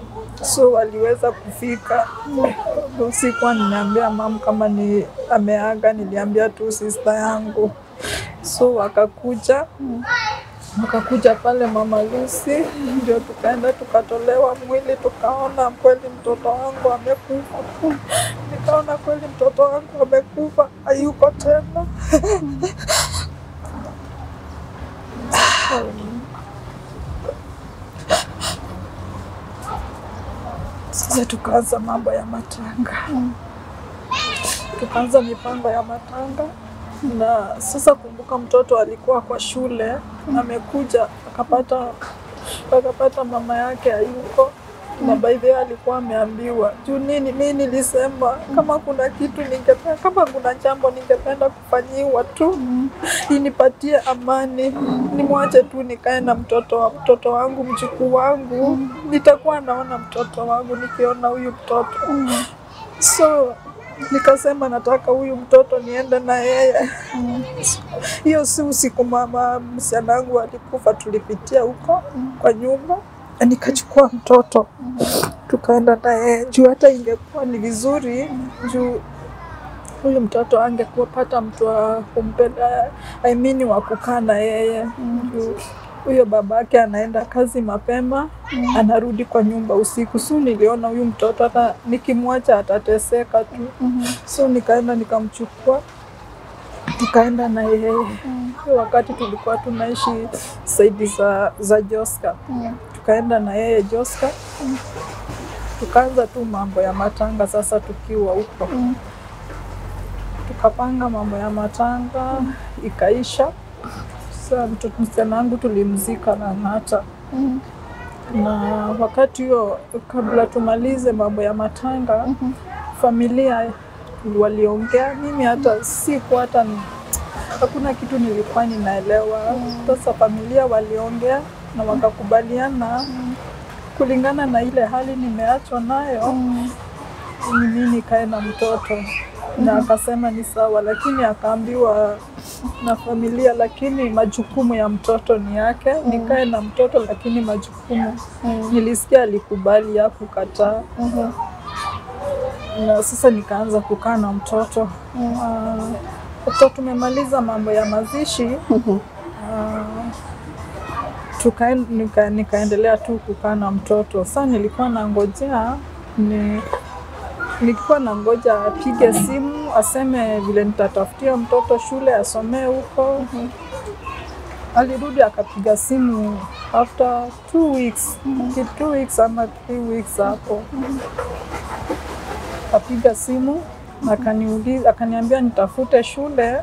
so waliweza kufika. Sikuwa nimeambia mam kama ni ameaga, niliambia tu sister yangu, so wakakuja wakakuja pale Mama Lucy, ndio tukaenda tukatolewa mwili, tukaona kweli mtoto wangu amekufa. Nikaona kweli mtoto wangu amekufa, hayuko tena. Sasa tukaanza mambo ya matanga, tukaanza mipango ya matanga na sasa kumbuka, mtoto alikuwa kwa shule, amekuja akapata akapata mama yake hayuko, na by the way alikuwa ameambiwa juu nini. Mi nilisema kama kuna kitu ningependa, kama kuna jambo ningependa kufanyiwa tu inipatie amani, nimwache tu nikae na mtoto wa mtoto wangu, mjukuu wangu, nitakuwa naona mtoto wangu nikiona huyu mtoto. So nikasema nataka huyu mtoto niende na yeye. Hiyo mm. si usiku mama msichana wangu alikufa, tulipitia huko kwa nyumba, nikachukua mtoto tukaenda na yeye juu hata ingekuwa ni vizuri juu huyu mtoto angekuwa pata mtu wa kumpenda, I mean wa kukaa na yeye juu huyo babake anaenda kazi mapema anarudi kwa nyumba usiku. So niliona huyu mtoto hata nikimwacha atateseka tu. So nikaenda nikamchukua tukaenda na yeye. mm. wakati tulikuwa tunaishi saidi za, za Joska, tukaenda na yeye Joska, tukaanza tu mambo ya matanga. Sasa tukiwa huko tukapanga mambo ya matanga, ikaisha. Sasa mtoto msichana wangu tulimzika na hata. Na wakati huo, kabla tumalize mambo ya matanga, familia waliongea. Mimi hata siku hata hakuna kitu nilikuwa ninaelewa. Sasa familia waliongea na wakakubaliana. Kulingana na ile hali nimeachwa nayo, mimi nikae na mtoto na akasema ni sawa, lakini akaambiwa na familia, lakini majukumu ya mtoto ni yake. mm. Nikae na mtoto, lakini majukumu mm. nilisikia alikubali ya kukataa mm -hmm. na sasa nikaanza kukaa na mtoto mm. uh, tumemaliza mambo ya mazishi mm -hmm. uh, tuka, nika, nikaendelea tu kukaa na mtoto. Sasa nilikuwa nangojea ni nilikuwa na ngoja apige simu aseme vile nitatafutia mtoto shule asomee huko. Alirudi akapiga simu after two weeks, two weeks ama three weeks hapo, apiga simu akaniuliza akaniambia nitafute shule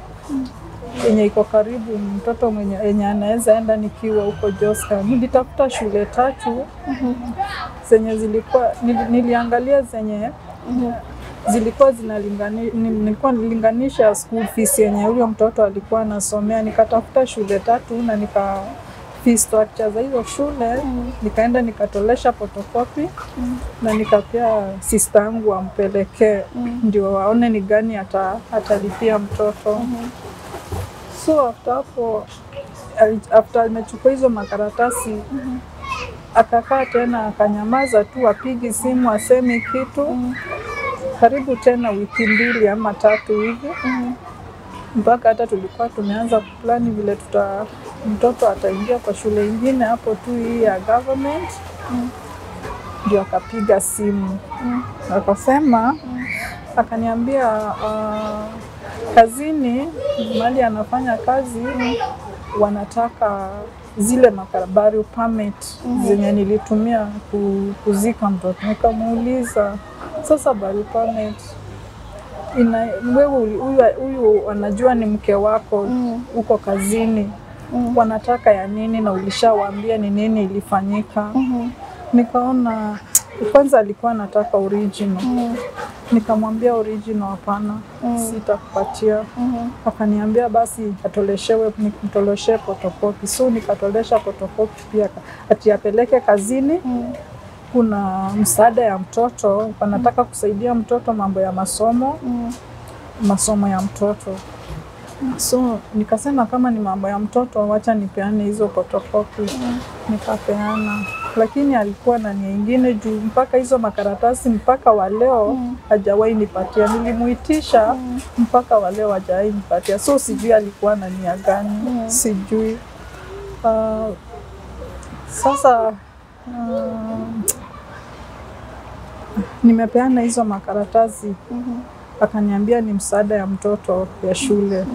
yenye iko karibu mtoto mwenye yenye anaweza enda nikiwa huko Joska. Nilitafuta shule tatu zenye zilikuwa nil, niliangalia zenye zilikuwa zinalingani, ni- nilikuwa nilinganisha school fees yenye huyo mtoto alikuwa anasomea, nikatafuta shule tatu na nika fee structure za hizo shule mm. nikaenda nikatolesha photocopy mm. na nikapea sister yangu ampelekee mm. ndio waone ni gani ata, atalipia mtoto mm -hmm. so after hapo after amechukua hizo makaratasi mm -hmm. akakaa tena akanyamaza tu, apigi simu asemi kitu karibu tena wiki mbili ama tatu hivi. Mpaka hata tulikuwa tumeanza kuplani vile tuta mtoto ataingia kwa shule ingine hapo tu hii ya government. Ndio akapiga simu. Akasema akaniambia uh, kazini mali anafanya kazi wanataka zile makarabari permit zenye nilitumia kuzika mtoto. Nikamuuliza sasa, bari permit ina wewe huyu anajua ni mke wako uko kazini mm. wanataka ya nini na ulishawaambia ni nini ilifanyika? mm -hmm. Nikaona kwanza alikuwa anataka original mm. nikamwambia original hapana, mm. sitakupatia. mm -hmm. Akaniambia basi atoleshewe, nimtoleshe photocopy. So nikatolesha photocopy pia, ati apeleke kazini. Kuna msaada ya mtoto, wanataka kusaidia mtoto mambo ya masomo, mm. masomo ya mtoto. So nikasema kama ni mambo ya mtoto, wacha nipeane hizo photocopy. Nikapeana, lakini alikuwa na nia ingine juu mpaka hizo makaratasi mpaka wa leo hajawahi nipatia. Nilimuitisha mm. mpaka wa leo hajawahi nipatia, so sijui alikuwa na nia gani, mm. sijui. Uh, sasa uh, nimepeana hizo makaratasi akaniambia ni msaada ya mtoto ya shule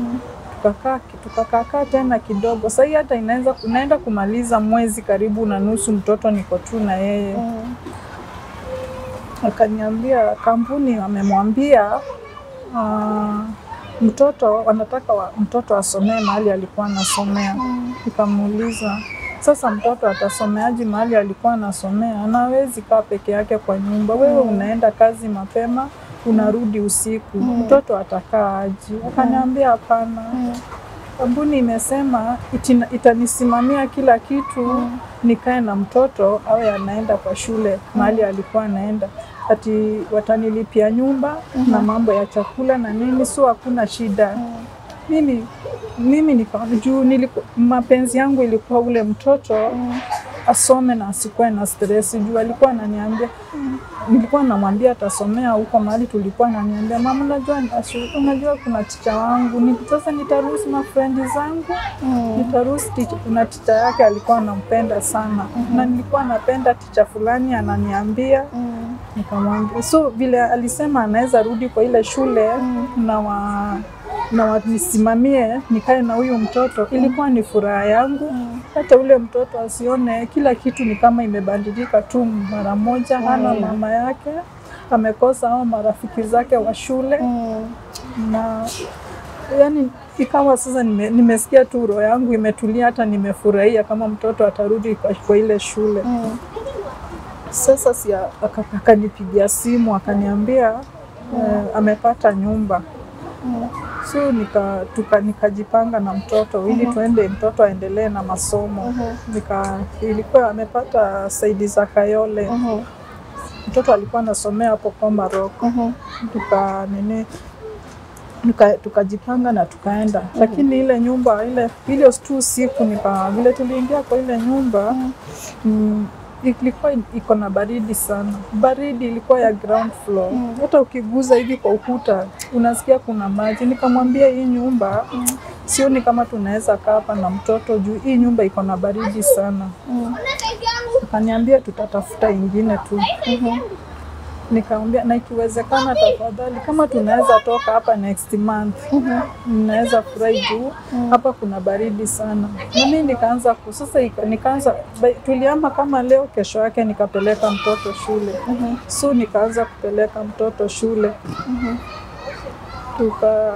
tukakaa tukakaa tena kidogo. Sasa hii hata inaweza unaenda kumaliza mwezi karibu na nusu, mtoto niko tu na yeye. Akaniambia kampuni amemwambia uh, mtoto wanataka wa, mtoto asomee mahali alikuwa anasomea. Nikamuuliza sasa mtoto atasomeaji mahali alikuwa anasomea? Anawezi kaa peke yake kwa nyumba. Wewe unaenda kazi mapema unarudi usiku, mtoto atakaa aje? Akaniambia hapana, kampuni imesema itina, itanisimamia kila kitu, nikae na mtoto awe anaenda kwa shule mahali alikuwa anaenda, ati watanilipia nyumba na mambo ya chakula na nini, so hakuna shida. Mimi mimi nika juu niliku, mapenzi yangu ilikuwa ule mtoto mm. asome na asikuwe na stress juu alikuwa ananiambia mm. nilikuwa namwambia atasomea huko mahali tulikuwa ananiambia mama, unajua unajua kuna ticha wangu ni, sasa nitaruhusu mafrendi zangu mm. nitaruhusu ticha. Kuna ticha yake alikuwa anampenda sana mm -hmm. na nilikuwa napenda ticha fulani ananiambia mm. nikamwambia, so vile alisema anaweza rudi kwa ile shule mm. na wa na wanisimamie nikae na huyu mtoto, ilikuwa ni furaha yangu. Hata ule mtoto asione kila kitu ni kama imebadilika tu mara moja, hana mama yake, amekosa hao marafiki zake wa shule na yani ikawa sasa nime, nimesikia tu roho yangu imetulia, hata nimefurahia kama mtoto atarudi kwa, kwa ile shule. mm. Sasa si akanipigia simu akaniambia mm. eh, amepata nyumba so nika tuka nikajipanga na mtoto ili mm -hmm. tuende mtoto aendelee na masomo mm -hmm. nika ilikuwa amepata saidi za Kayole mm -hmm. mtoto alikuwa anasomea hapo Komba Rock tuka nini tuka- tukajipanga na tukaenda, mm -hmm. lakini ile nyumba ile ile tu siku nika vile tuliingia kwa ile nyumba mm, ilikuwa iko na baridi sana. Baridi ilikuwa ya ground floor, hata ukiguza hivi kwa ukuta unasikia kuna maji. Nikamwambia hii nyumba mm. sioni kama tunaweza kaa hapa na mtoto juu hii nyumba iko na baridi sana. mm. Akaniambia tutatafuta ingine tu. Nikamwambia na ikiwezekana, tafadhali kama tunaweza toka hapa next month, ninaweza furahi juu hapa kuna baridi sana. Na mimi nikaanza ku sasa ika- nikaanza tuliama kama leo, kesho yake nikapeleka mtoto shule. So nikaanza kupeleka mtoto shule. tuka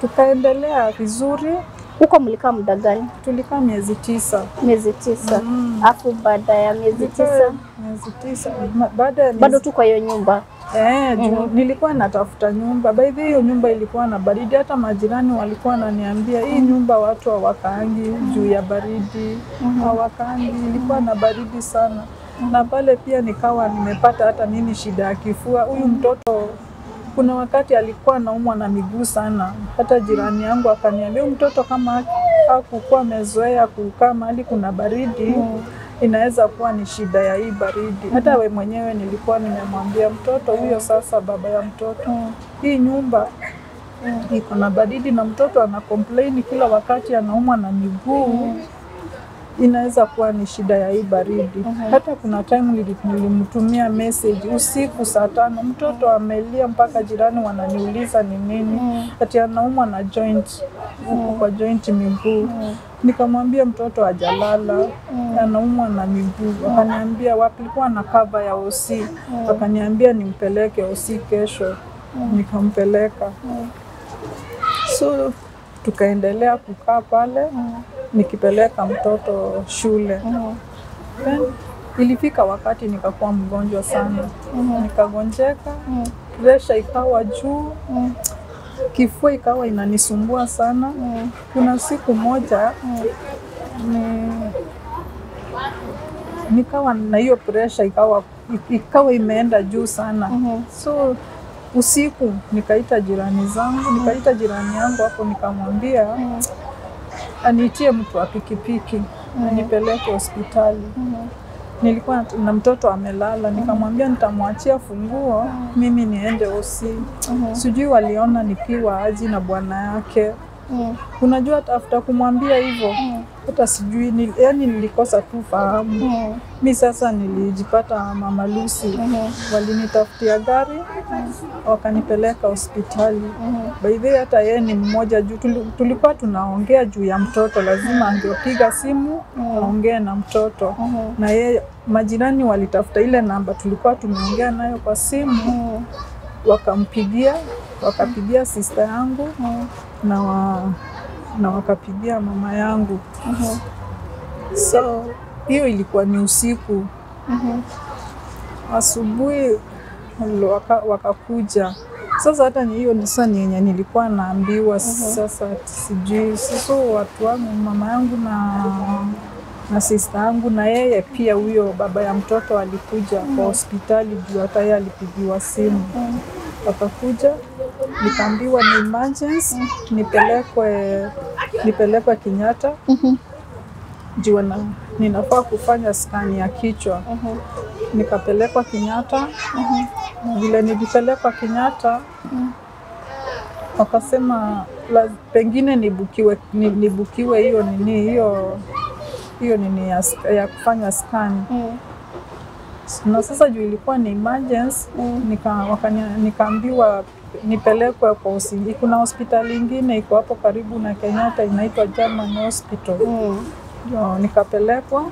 tukaendelea vizuri, Huko mlikaa muda gani? tulikaa miezi tisa. Miezi tisa. Mm. Afu baada ya miezi tisa miezi tisa baada ya bado miezi tu kwa hiyo nyumba. Eh, mm -hmm. nilikuwa natafuta nyumba. By the way, hiyo nyumba ilikuwa na baridi, hata majirani walikuwa wananiambia hii nyumba watu hawakaangi juu ya baridi, hawakaangi, ilikuwa na baridi sana. Na pale pia nikawa nimepata hata mimi shida ya kifua. Huyu mtoto kuna wakati alikuwa anaumwa na miguu sana, hata jirani yangu akaniambia mtoto kama hakukuwa amezoea kukaa mahali kuna baridi inaweza kuwa ni shida ya hii baridi. Hata we mwenyewe nilikuwa nimemwambia mtoto huyo, sasa baba ya mtoto, hii nyumba iko na baridi na mtoto ana complain kila wakati anaumwa na miguu inaweza kuwa ni shida ya hii baridi. Hata kuna time nilimtumia message usiku saa tano, mtoto amelia mpaka jirani wananiuliza ni nini, ati anaumwa na joint huku kwa joint miguu. Nikamwambia mtoto ajalala anaumwa na miguu. Akaniambia wapi, alikuwa na kava ya OC, akaniambia nimpeleke OC kesho, nikampeleka. So tukaendelea kukaa pale nikipeleka mtoto shule. Then ilifika wakati nikakuwa mgonjwa sana, nikagonjeka, presha ikawa juu, kifua ikawa inanisumbua sana. Kuna siku moja ni, nikawa na hiyo presha ikawa ikawa imeenda juu sana mm -hmm. so usiku nikaita jirani zangu, mm. nikaita jirani yangu hapo, nikamwambia aniitie mtu wa pikipiki mm. anipeleke hospitali. mm. Nilikuwa na mtoto amelala, nikamwambia nitamwachia funguo mimi niende osi. Sijui waliona nikiwa aji na bwana yake. Unajua, tafuta after kumwambia hivyo hata sijui ni, yani nilikosa tu fahamu. Mi sasa nilijipata Mama Lucy, walinitafutia gari wakanipeleka hospitali. By the way, hata yeye ni mmoja juu tulikuwa tunaongea juu ya mtoto, lazima angepiga simu aongee na mtoto. Na yeye, majirani walitafuta ile namba tulikuwa tumeongea nayo kwa simu, wakampigia wakapigia sista yangu na, wa, na wakapigia mama yangu. So hiyo ilikuwa ni usiku. Asubuhi waka, wakakuja sasa, hata ni hiyo sasa ni yenye nilikuwa naambiwa uh-huh. sasa, sijui sasa watu wangu, mama yangu na na sista yangu na yeye pia, huyo baba ya mtoto alikuja uh-huh. kwa hospitali juu hata yeye alipigiwa simu uh-huh. wakakuja, nikaambiwa ni emergency, nipelekwe nipelekwe Kenyatta. Juu na ninafaa kufanya skani ya kichwa. Nikapelekwa Kenyatta. Vile nilipelekwa Kenyatta, wakasema la, pengine nibukiwe nibukiwe hiyo nini hiyo hiyo nini ya, ya kufanya skani na sasa juu ilikuwa ni emergency mm. nika, wakani, nikaambiwa nipelekwe kwa usingi. kuna hospitali ingine iko hapo karibu na Kenyatta inaitwa German Hospital. Ndio, nikapelekwa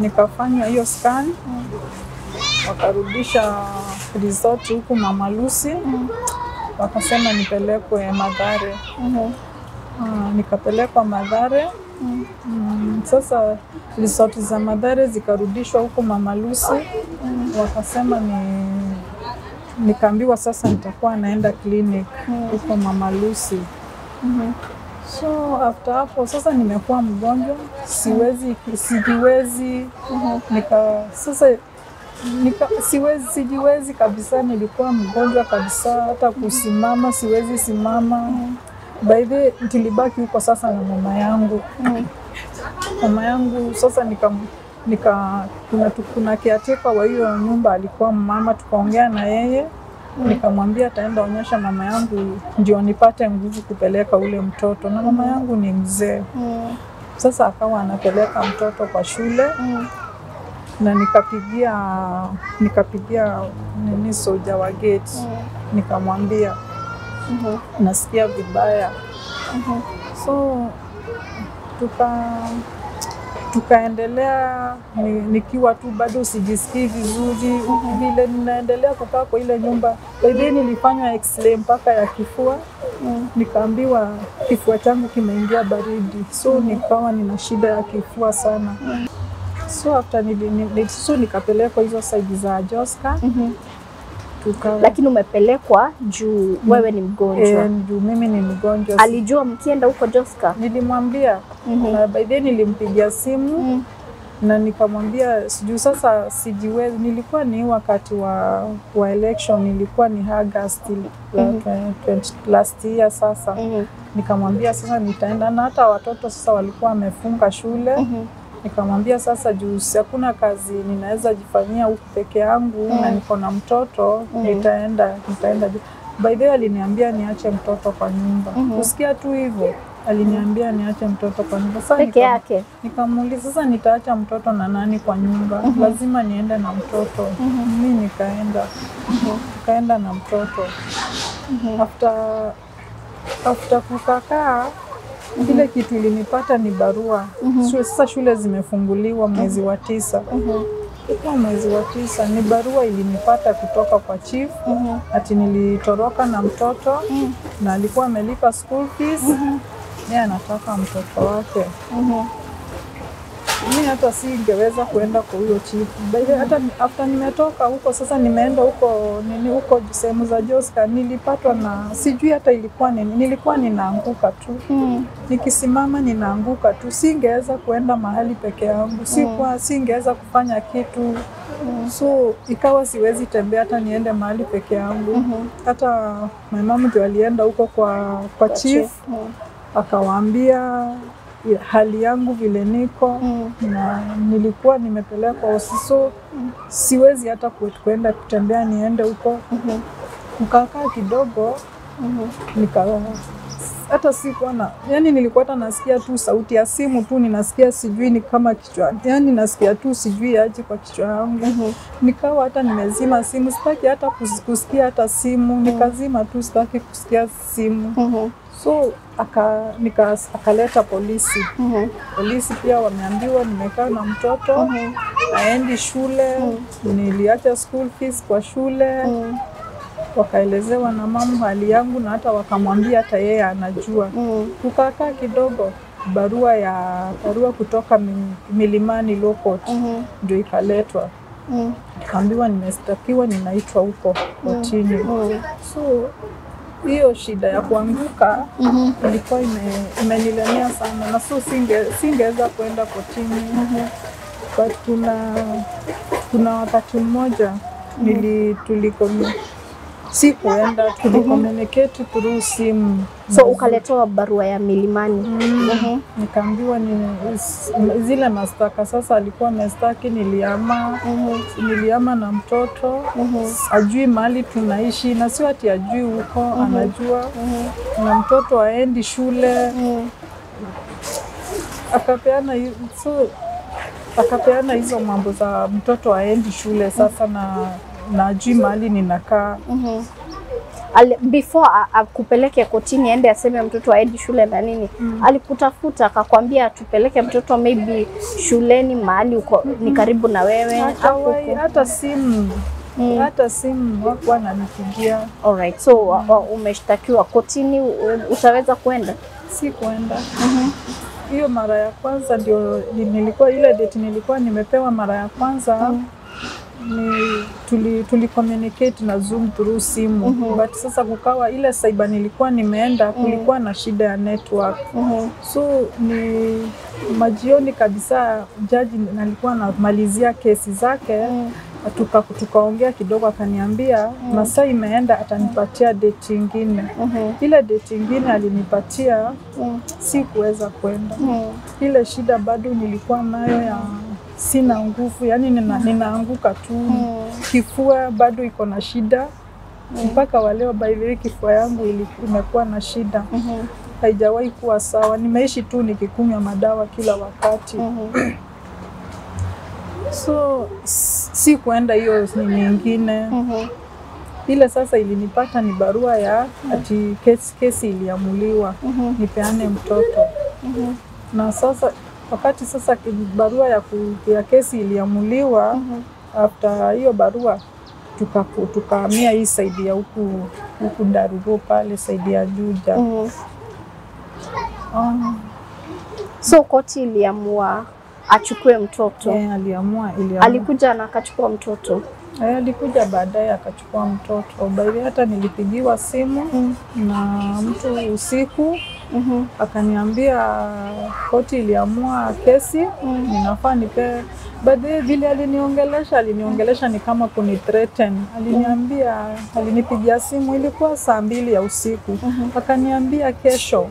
nikafanywa hiyo scan. Wakarudisha resort huku Mama Lucy. Wakasema nipelekwe madhare Ah, nikapelekwa Madhare Mm, sasa resort za Madhare zikarudishwa huku Mama Lucy. Wakasema ni nikaambiwa sasa nitakuwa naenda clinic huko Mama Lucy. mm -hmm. So after hapo sasa nimekuwa mgonjwa, siwezi sijiwezi, mm -hmm. nika sasa nika, siwezi sijiwezi kabisa, nilikuwa mgonjwa kabisa, hata kusimama siwezi simama. mm -hmm. By the way, tulibaki huko sasa na mama yangu mm -hmm. mama yangu sasa nika nika kuna, kuna caretaker wa hiyo nyumba alikuwa mama, tukaongea na yeye. Nikamwambia ataenda onyesha mama yangu ndio nipate nguvu kupeleka ule mtoto, na mama yangu ni mzee. Sasa akawa anapeleka mtoto kwa shule. Na nikapigia nikapigia nini soja wa gate. Nikamwambia nasikia vibaya. So tuka tukaendelea ni, nikiwa tu bado sijisikii vizuri vile ninaendelea kukaa kwa ile nyumba. By nilifanywa x-ray mpaka ya kifua. Nikaambiwa kifua changu kimeingia baridi, so nikawa nina shida ya kifua sana. So after nili, nili, so nikapelekwa hizo saidi za Joska tuka Lakini umepelekwa juu wewe ni mgonjwa. eh, juu mimi ni mgonjwa. Alijua mkienda huko Joska? Nilimwambia Mm na by then nilimpigia simu mm. na nikamwambia sijuu sasa sijiwezi, nilikuwa ni wakati wa, wa election, nilikuwa ni August la 20 last year sasa mm -hmm. nikamwambia sasa nitaenda, na hata watoto sasa walikuwa wamefunga shule Mhm. Nikamwambia sasa juu hakuna kazi ninaweza jifanyia huku peke yangu mm. na niko na mtoto mm. nitaenda nitaenda juu. by the way aliniambia niache mtoto kwa nyumba mm -hmm. kusikia tu hivyo aliniambia niache mtoto kwa nyumba sasa Peke yake. nikamuuliza sasa nitaacha mtoto na nani kwa nyumba mm -hmm. lazima niende na mtoto mm -hmm. mi nikaenda mm -hmm. nikaenda na mtoto mm -hmm. after after kukakaa ile kitu ilinipata ni barua mm -hmm. sasa shule zimefunguliwa mwezi wa tisa mm -hmm. Ikuwa mwezi wa tisa ni barua ilinipata kutoka kwa chief mm -hmm. ati nilitoroka na mtoto mm -hmm. na alikuwa amelipa school fees mm -hmm. yeye anataka mtoto wake mi hata singeweza kuenda kwa huyo chief. Hata after nimetoka huko sasa nimeenda huko nini huko sehemu za Joska nilipatwa na sijui hata ilikuwa nini nilikuwa ninaanguka tu. Mm. nikisimama ninaanguka tu, singeweza kuenda mahali peke yangu, sikuwa singeweza kufanya kitu. Mm. so ikawa siwezi tembea hata niende mahali peke yangu. mm -hmm. Hata my mom ndio alienda huko kwa, kwa chief. akawaambia ya- hali yangu vile niko mm. na nilikuwa nimepelekwa Osiso mm. siwezi hata kuenda kutembea niende huko. Nikakaa kidogo mm nika hata sikuwa na yani, nilikuwa hata nasikia tu sauti ya simu tu, ninasikia sijui ni kama kichwa, yani nasikia tu sijui aje kwa kichwa yangu. mm-hmm. Nikawa hata nimezima simu, sitaki hata kus- kusikia hata simu, mm-hmm. nikazima tu, sitaki kusikia simu. So aka, nika, akaleta polisi. mm -hmm. Polisi pia wameambiwa nimekaa na mtoto mm -hmm. aendi shule, mm -hmm. niliacha school fees kwa shule mm -hmm wakaelezewa na mamu hali yangu na hata wakamwambia hata yeye anajua. Mm. Tukakaa kidogo, barua ya barua kutoka mi- Milimani Law Court ndio ikaletwa, mm. kaambiwa nimestakiwa, ninaitwa huko kotini. So hiyo shida ya kuanguka ilikuwa ime- imenilemea sana, na so singe singeweza kuenda kotini. But kuna kuna wakati mmoja nili tuliko si kuenda tulicommunicate through simu. So ukaletewa barua ya Milimani. Mhm. nikaambiwa ni zile mastaka sasa alikuwa amestaki niliama. Niliama na mtoto. Ajui mahali tunaishi na sio ati ajui huko anajua. Na mtoto aendi shule. Akapeana so akapeana hizo mambo za mtoto aendi shule. Sasa na na ajui mahali ninakaa. -hmm. Ali, before akupeleke kotini aende aseme mtoto aendi shule na nini. Mm. alikutafuta akakwambia tupeleke mtoto maybe shuleni mahali uko mm. -hmm. ni karibu na wewe Hakuku- hata simu. Hata simu wakuwa ananipigia. Alright, so wa- umeshtakiwa. Kotini, utaweza kwenda? si kuenda. Hiyo mara ya kwanza ndio ni- nilikuwa ile date nilikuwa nimepewa mara ya kwanza ni tuli, tuli communicate na Zoom through simu mm -hmm. but sasa kukawa ile cyber nilikuwa nimeenda kulikuwa na shida ya network mm -hmm. so ni majioni kabisa jaji nalikuwa namalizia kesi zake mm -hmm tuka tukaongea kidogo akaniambia mm. masaa imeenda atanipatia date ingine ile date ingine alinipatia mm. si kuweza kwenda mm. ile shida bado nilikuwa nayo ya sina nguvu yani nina, mm. ninaanguka tu. Mm. kifua bado iko na shida. Mpaka waleo by the way kifua yangu ili- imekuwa na shida. Haijawahi kuwa sawa. Nimeishi tu nikikunywa madawa kila wakati. Mm -hmm. so si kuenda hiyo ni nyingine. Ile sasa ilinipata ni barua ya ati kesi, kesi iliamuliwa. Mm -hmm. nipeane mtoto. Mm -hmm. na sasa wakati sasa barua ya, ku, ya kesi iliamuliwa mm -hmm. after hiyo barua tukahamia tukahamia hii saidi ya huku huku Ndaruguru pale saidi ya Juja. mm -hmm. Um, So koti iliamua achukue mtoto. Yeah, aliamua iliamua. Alikuja na akachukua mtoto. Eh, alikuja baadaye akachukua mtoto. By hata nilipigiwa simu Mm. na mtu usiku Mhm. akaniambia koti iliamua kesi Mm. ninafaa nipe baadaye vile aliniongelesha aliniongelesha ni kama kuni threaten aliniambia alinipigia simu ilikuwa saa mbili ya usiku Mhm. akaniambia kesho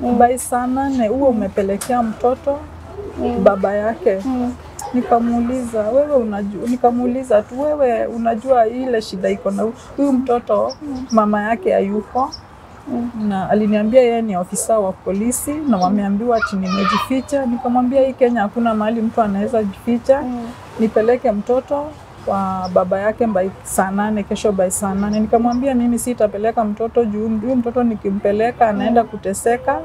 Mm. by saa nane huo umepelekea mtoto Mm. baba yake Mm. Nikamuuliza wewe unajua nikamuuliza tu wewe unajua ile shida iko na huyu mtoto mama yake hayuko na aliniambia yeye ni afisa wa polisi na wameambiwa ati nimejificha. Nikamwambia hii Kenya hakuna mahali mtu anaweza jificha, Mm. nipeleke mtoto kwa baba yake by saa nane kesho by saa nane. Nikamwambia mimi sitapeleka mtoto juu huyu mtoto nikimpeleka anaenda kuteseka,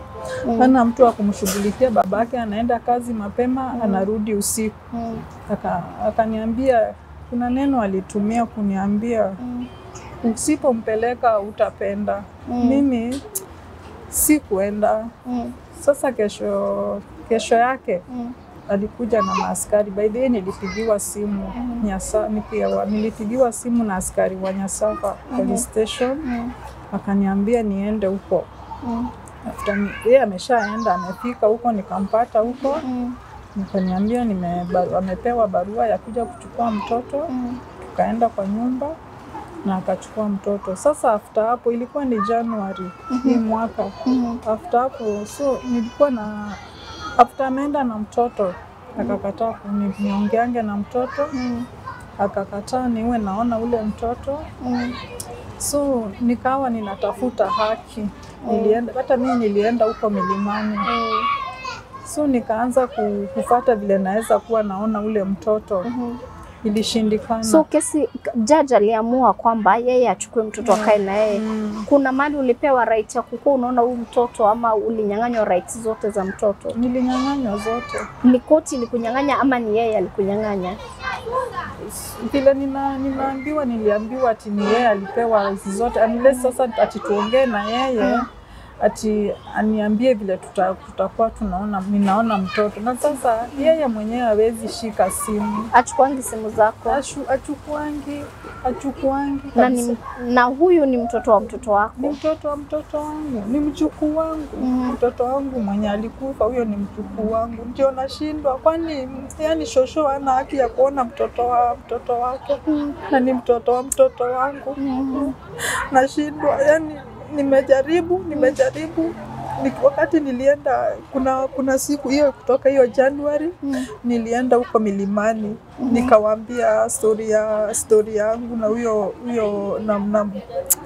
Mm. hana mtu wa kumshughulikia. Baba yake anaenda kazi mapema, anarudi usiku. Mm. Aka- Akaniambia kuna neno alitumia kuniambia Mm. usipompeleka utapenda. Mm. Mimi si kuenda. Mm. Sasa kesho kesho yake Mm. Alikuja na maaskari. By the way, nilipigiwa simu mm -hmm. Nyasa, nikiwa, nilipigiwa simu na askari wa nyasafa police station, Mm. akaniambia niende huko. Mm. After ni- yeye ameshaenda amefika huko, nikampata huko, Mm. -hmm. nikaniambia nime, amepewa barua ya kuja kuchukua mtoto Mm. -hmm. tukaenda kwa nyumba na akachukua mtoto. Sasa after hapo ilikuwa ni Januari hii mwaka. mm -hmm. After hapo so nilikuwa na after ameenda na mtoto akakataa niongeange na mtoto Mm. akakataa niwe naona ule mtoto Mm. so nikawa ninatafuta haki. Nilienda hata mimi nilienda huko milimani, Mm. so nikaanza kufata vile naweza kuwa naona ule mtoto, Mhm. Ilishindikana. So kesi jaji aliamua kwamba yeye achukue mtoto akae na yeye. Mm. Kuna mali ulipewa right ya kukua, unaona huyu mtoto ama ulinyang'anywa rights zote za mtoto? Nilinyang'anywa zote Ni koti ilikunyang'anya ama ni yeye alikunyang'anya? vile nina, ninaambiwa niliambiwa ati ni yeye alipewa zote unless sasa ati tuongee na yeye ati aniambie vile tuta- tutakuwa tunaona ninaona mtoto na sasa yeye mwenyewe hawezi shika simu Achukuangi simu zako? Ashu, achukuangi achukuangi Na, ni, na huyu ni mtoto wa mtoto wako, ni mtoto wa mtoto wangu, ni mjukuu wangu. Mhm. Mtoto wangu mwenye alikufa, huyo ni mjukuu wangu. Ndio nashindwa, kwani yani shosho ana haki ya kuona mtoto wa mtoto wake, na ni mtoto wa mtoto wangu. Mhm. Nashindwa yani, nimejaribu nimejaribu ni, wakati nilienda kuna kuna siku hiyo kutoka hiyo Januari mm. nilienda huko milimani mm. nikawaambia stori ya stori yangu na huyo huyo na, na,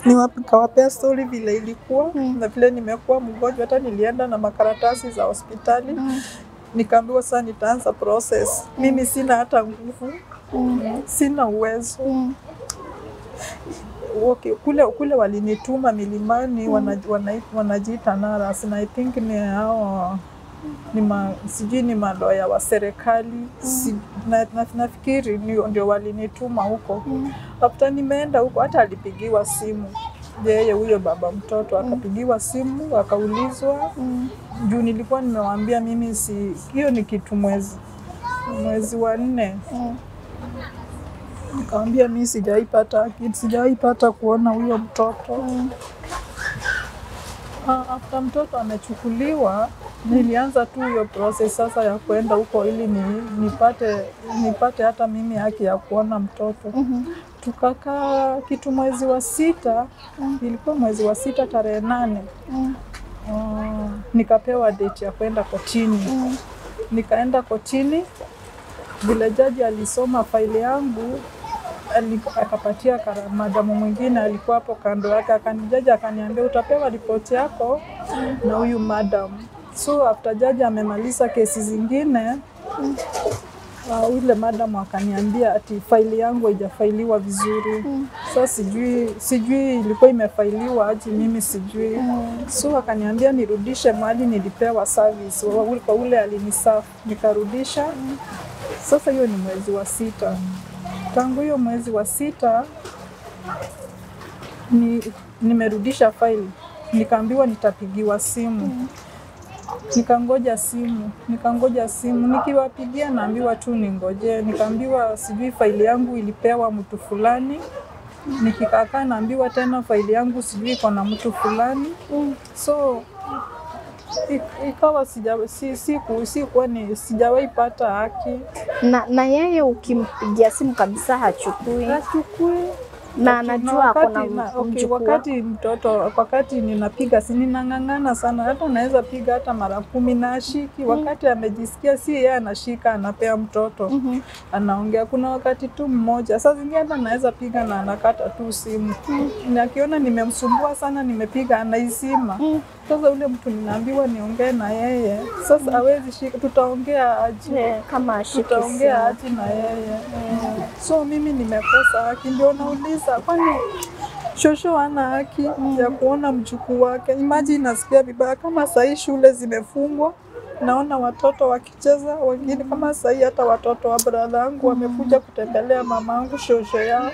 niwapi- nikawapea stori vile ilikuwa Mm. na vile nimekuwa mgonjwa. Hata nilienda na makaratasi za hospitali mm. nikaambiwa sasa nitaanza process. Mimi sina hata nguvu, mm. sina uwezo Mhm. Okay, kule kule walinituma milimani wana, wana, wanajiita Naras na I think ni hao ni ma, sijui ni maloya wa serikali si, na, na, nafikiri ndio, walinituma huko. mm. After nimeenda huko, hata alipigiwa simu yeye huyo baba mtoto akapigiwa simu akaulizwa mm. juu nilikuwa nimewaambia mimi si hiyo ni kitu mwezi mwezi wa nne Mhm. Nikamwambia mi sijaipata sijaipata kuona huyo mtoto. Ah, After mtoto amechukuliwa, nilianza tu hiyo process sasa ya kwenda huko ili ni, nipate nipate hata mimi haki ya kuona mtoto. Mhm. Tukakaa kitu mwezi wa sita, ilikuwa mwezi wa sita tarehe nane Mhm. Ah, nikapewa date ya kwenda kotini. Mhm. Nikaenda kotini, vile jaji alisoma faili yangu akapatia madamu mwingine alikuwa hapo kando yake, akanijaji akaniambia utapewa ripoti yako na huyu madam. So after jaji amemaliza kesi zingine uh, ule madam akaniambia ati faili yangu haijafailiwa vizuri. mm. Sasa sijui sijui ilikuwa imefailiwa aje, mimi sijui. mm. So akaniambia nirudishe mali nilipewa service wa- kwa ule alinisafu, nikarudisha. mm. Sasa hiyo ni mwezi wa sita. Tangu hiyo mwezi wa sita ni, nimerudisha faili, nikaambiwa nitapigiwa simu. Nikangoja simu. Nikangoja simu, nikiwapigia naambiwa tu ningoje. Nikaambiwa sijui faili yangu ilipewa mtu fulani, nikikakaa naambiwa tena faili yangu sijui iko na mtu fulani. So ikawa sijawahi si, siku si, sijawahi pata haki Na, na yeye ukimpigia simu kabisa hachukui hachukui na anajua na wakati, na, okay, wakati mtoto wakati ninapiga si ninang'ang'ana sana, hata unaweza piga hata mara kumi na ashiki. Wakati amejisikia si yeye anashika, anapea mtoto mm -hmm. anaongea. Kuna wakati tu mmoja, saa zingine hata naweza piga na anakata tu simu mm. Nakiona nimemsumbua sana, nimepiga anaizima. Mm. Sasa ule mtu ninaambiwa niongee na yeye, sasa hawezi shika, tutaongea aje? Yeah, kama tutaongea aje na yeye so mimi nimekosa haki, ndio nauliza, kwani shosho ana haki mm. ya kuona mjukuu wake? Imagine nasikia vibaya kama sahii shule zimefungwa, naona watoto wakicheza, wengine kama sahii hata watoto wa bradha yangu wamekuja kutembelea mama mamangu shosho yao,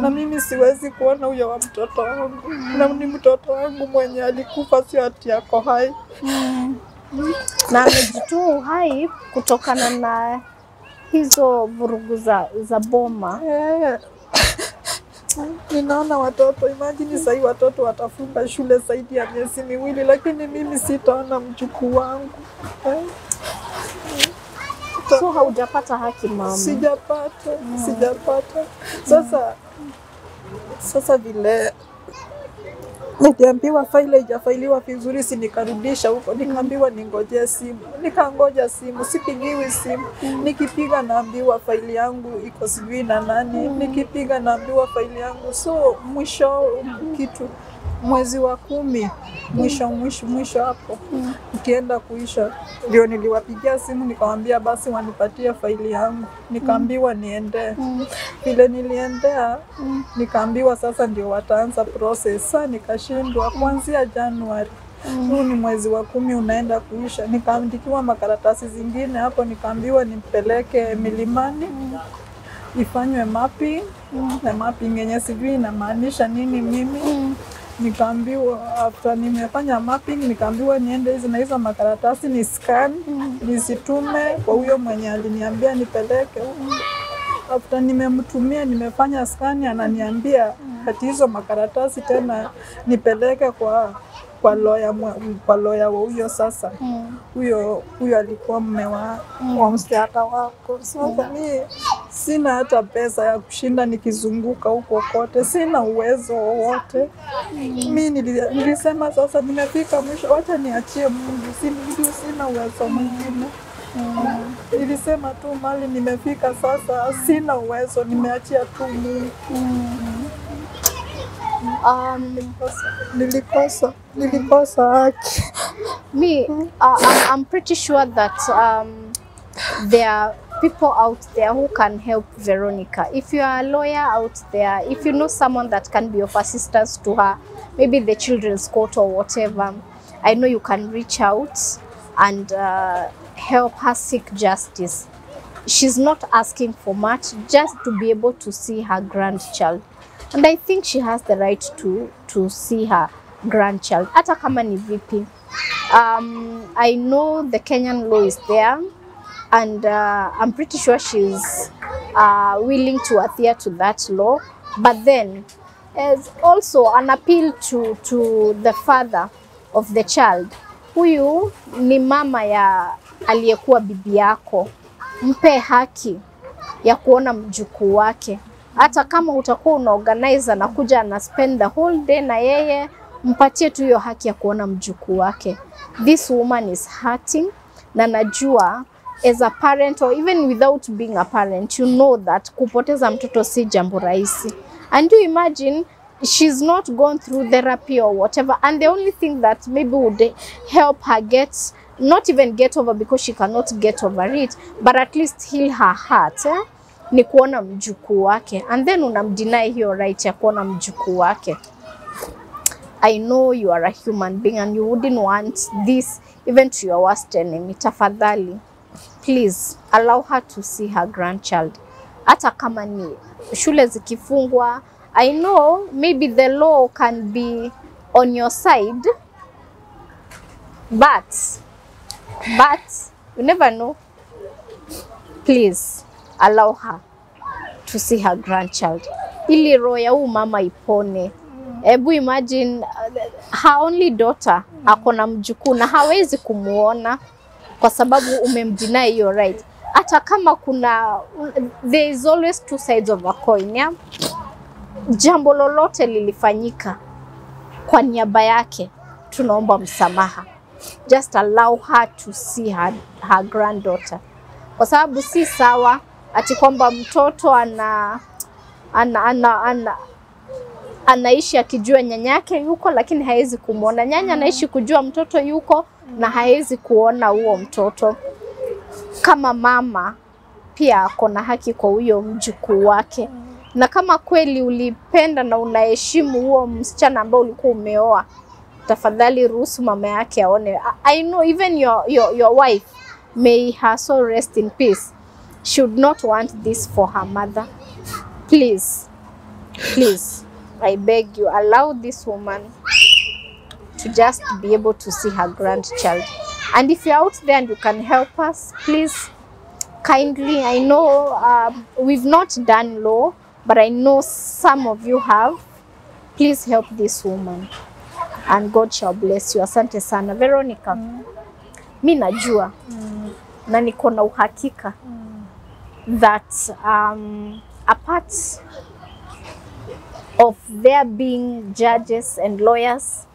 na mimi siwezi kuona huyo wa mtoto wangu, na ni mtoto wangu mwenye alikufa, sio ati yako hai. na amejitoa uhai kutokana na hizo vurugu za, za boma. Eh. Ninaona watoto, imagine sahii watoto watafunga shule zaidi ya miezi miwili, lakini mimi sitaona mjukuu wangu eh. So haujapata haki mama. Sijapata, sijapata. Sasa sasa vile niliambiwa faili haijafailiwa vizuri, si nikarudisha huko, nikaambiwa ningojee simu, nikangoja simu, sipigiwi simu. Nikipiga naambiwa faili yangu iko sijui na nani, nikipiga naambiwa faili yangu. So mwisho kitu mwezi wa kumi mwisho mwisho mwisho hapo. Ikienda kuisha, ndio niliwapigia simu nikawambia basi wanipatie faili yangu, nikaambiwa niendee vile niliendea nikaambiwa sasa ndio wataanza process. Nikashindwa kuanzia Januari huu ni mwezi wa kumi unaenda kuisha, nikaandikiwa makaratasi zingine hapo, nikaambiwa nipeleke milimani ifanywe mapping na mapping yenye sijui inamaanisha nini mimi nikaambiwa after nimefanya mapping, nikaambiwa niende hizi na hizo makaratasi ni scan nisitume kwa huyo mwenye aliniambia nipeleke. After nimemtumia nimefanya scan, ananiambia hati hizo makaratasi tena nipeleke kwa kwa loya kwa loya wa huyo sasa huyo huyo alikuwa mme wa, wa msichana wako. Sasa mi sina hata pesa ya kushinda nikizunguka huko kote, sina uwezo wowote. Mi nili- nilisema sasa nimefika mwisho, wacha niachie Mungu, si sina uwezo mwingine. mm. Nilisema tu mali nimefika sasa, sina uwezo, nimeachia tu Mungu. Um, Nilikosa, nilikosa haki. me, uh, I'm, I'm pretty sure that um, there are people out there who can help Veronica. If you are a lawyer out there, if you know someone that can be of assistance to her, maybe the children's court or whatever, I know you can reach out and uh, help her seek justice. She's not asking for much, just to be able to see her grandchild. And I think she has the right to, to see her grandchild. Hata kama ni vipi. Um, I know the Kenyan law is there, and uh, I'm pretty sure she's uh, willing to adhere to that law. But then, as also an appeal to, to the father of the child. Huyu ni mama ya aliyekuwa bibi yako, mpe haki ya kuona mjukuu wake. Hata kama utakuwa una na kuja na spend the whole day na yeye, mpatie tu hiyo haki ya kuona mjukuu wake. This woman is hurting, na najua as a parent or even without being a parent you know that kupoteza mtoto si jambo rahisi and you imagine she's not gone through therapy or whatever and the only thing that maybe would help her get not even get over because she cannot get over it but at least heal her heart eh? Ni kuona mjukuu wake and then unamdeny hiyo right ya kuona mjukuu wake I know you are a human being and you wouldn't want this even to your worst enemy. Tafadhali, please allow her to see her grandchild. Hata kama ni shule zikifungwa, I know maybe the law can be on your side, but but you never know. Please allow her to see her grandchild, ili roho ya huu mama ipone. Hebu imagine uh, her only daughter ako na mjukuu na hawezi kumuona kwa sababu umemdeny hiyo right. Hata kama kuna there is always two sides of a coin yeah? Jambo lolote lilifanyika kwa niaba yake, tunaomba msamaha. Just allow her to see her, her granddaughter, kwa sababu si sawa ati kwamba mtoto ana ana, ana, ana anaishi akijua nyanyake yuko lakini hawezi kumwona. Nyanya anaishi kujua mtoto yuko na hawezi kuona huo mtoto. Kama mama pia ako na haki kwa huyo mjukuu wake, na kama kweli ulipenda na unaheshimu huo msichana ambao ulikuwa umeoa, tafadhali ruhusu mama yake aone. I- know even your, your, your wife may her soul rest in peace should not want this for her mother. Please, please, I beg you, allow this woman to just be able to see her grandchild. And if you're out there and you can help us, please, kindly, I know um, we've not done law, but I know some of you have. Please help this woman and God shall bless you. Asante sana Veronica. Mi najua na niko na uhakika that um, apart of there being judges and lawyers